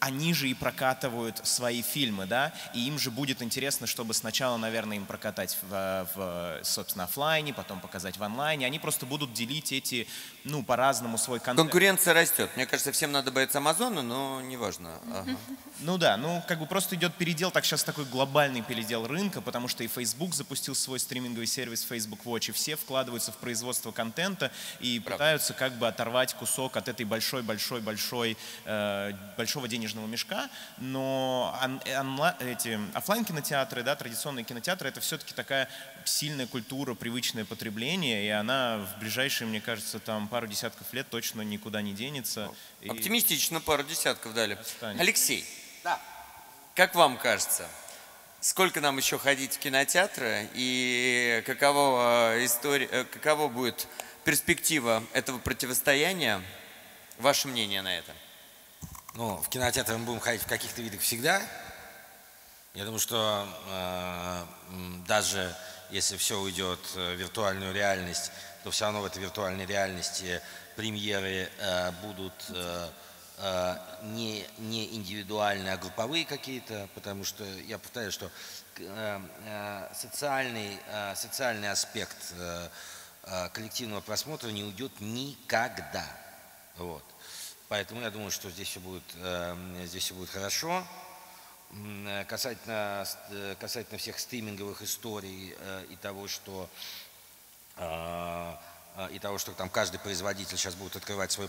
они же и прокатывают свои фильмы, да, и им же будет интересно, чтобы сначала, наверное, им прокатать в, в собственно, офлайне, потом показать в онлайне. Они просто будут делить эти, ну, по-разному свой контент. Конкуренция растет. Мне кажется, всем надо бояться Амазона, но неважно. Ага. Ну да, ну, как бы просто идет передел, так сейчас такой глобальный передел рынка, потому что и Facebook запустил свой стриминговый сервис Facebook Watch, и все вкладываются в производство контента и Правда. пытаются как бы оторвать кусок от этой большой-большой-большой, э, большого денежного денежного мешка, но эти офлайн кинотеатры, да, традиционные кинотеатры, это все-таки такая сильная культура, привычное потребление, и она в ближайшие, мне кажется, там пару десятков лет точно никуда не денется. Оптимистично пару десятков дали. Останется. Алексей, да. как вам кажется, сколько нам еще ходить в кинотеатры и каково, э, история, э, каково будет перспектива этого противостояния? Ваше мнение на это? Ну, в кинотеатр мы будем ходить в каких-то видах всегда. Я думаю, что э, даже если все уйдет в виртуальную реальность, то все равно в этой виртуальной реальности премьеры э, будут э, э, не, не индивидуальные, а групповые какие-то, потому что я повторяю, что э, э, социальный, э, социальный аспект э, э, коллективного просмотра не уйдет никогда. Вот. Поэтому я думаю, что здесь все будет, эм, здесь все будет хорошо. Э, касательно, э, касательно всех стриминговых историй э, и того, что и того, что там каждый производитель сейчас будет открывать свою,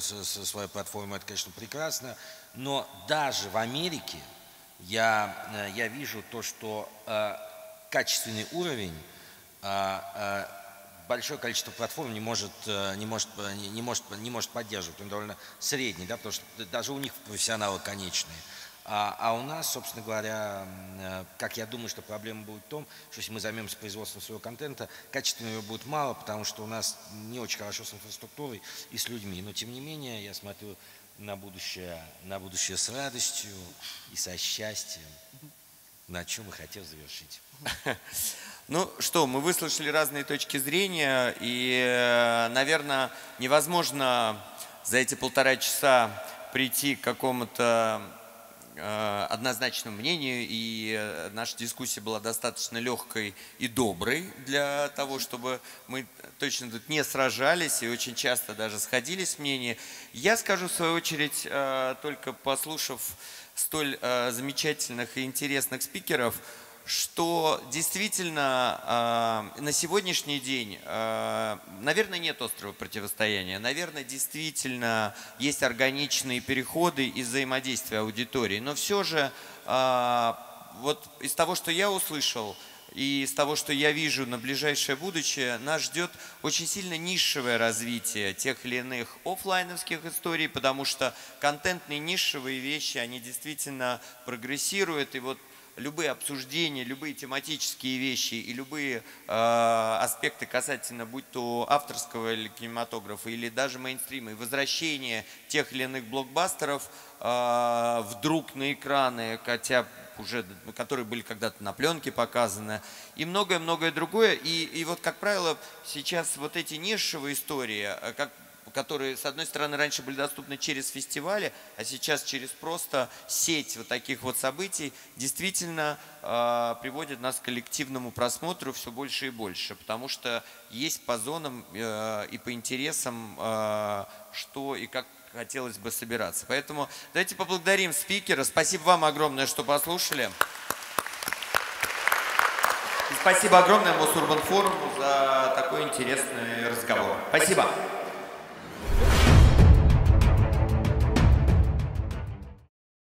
свою платформу, это, конечно, прекрасно. Но даже в Америке я, я вижу то, что качественный уровень большое количество платформ не может, э, не может, э, не может, не может поддерживать. Он довольно средний, да, потому что даже у них профессионалы конечные. А, а у нас, собственно говоря, э, как я думаю, что проблема будет в том, что если мы займемся производством своего контента, качественного его будет мало, потому что у нас не очень хорошо с инфраструктурой и с людьми. Но тем не менее, я смотрю на будущее, на будущее с радостью и со счастьем, на чем и хотел завершить. Ну что, мы выслушали разные точки зрения, и, э, наверное, невозможно за эти полтора часа прийти к какому-то э, однозначному мнению, и э, наша дискуссия была достаточно легкой и доброй для того, чтобы мы точно тут не сражались и очень часто даже сходились мнения. Я скажу, в свою очередь, только послушав столь замечательных и интересных спикеров, что действительно э, на сегодняшний день, э, наверное, нет острого противостояния. Наверное, действительно есть органичные переходы и взаимодействия аудитории. Но все же, э, вот из того, что я услышал, и из того, что я вижу на ближайшее будущее, нас ждет очень сильно нишевое развитие тех или иных офлайновских историй, потому что контентные нишевые вещи, они действительно прогрессируют. И вот любые обсуждения, любые тематические вещи и любые э, аспекты касательно, будь то авторского или кинематографа, или даже мейнстрима, и возвращение тех или иных блокбастеров э, вдруг на экраны, хотя уже, которые были когда-то на пленке показаны, и многое-многое другое. И, и вот, как правило, сейчас вот эти нишевые истории, э, как которые, с одной стороны, раньше были доступны через фестивали, а сейчас через просто сеть вот таких вот событий, действительно э, приводит нас к коллективному просмотру все больше и больше, потому что есть по зонам э, и по интересам, э, что и как хотелось бы собираться. Поэтому давайте поблагодарим спикера. Спасибо вам огромное, что послушали. И спасибо огромное Мосурбан форуму за такой интересный разговор. Спасибо.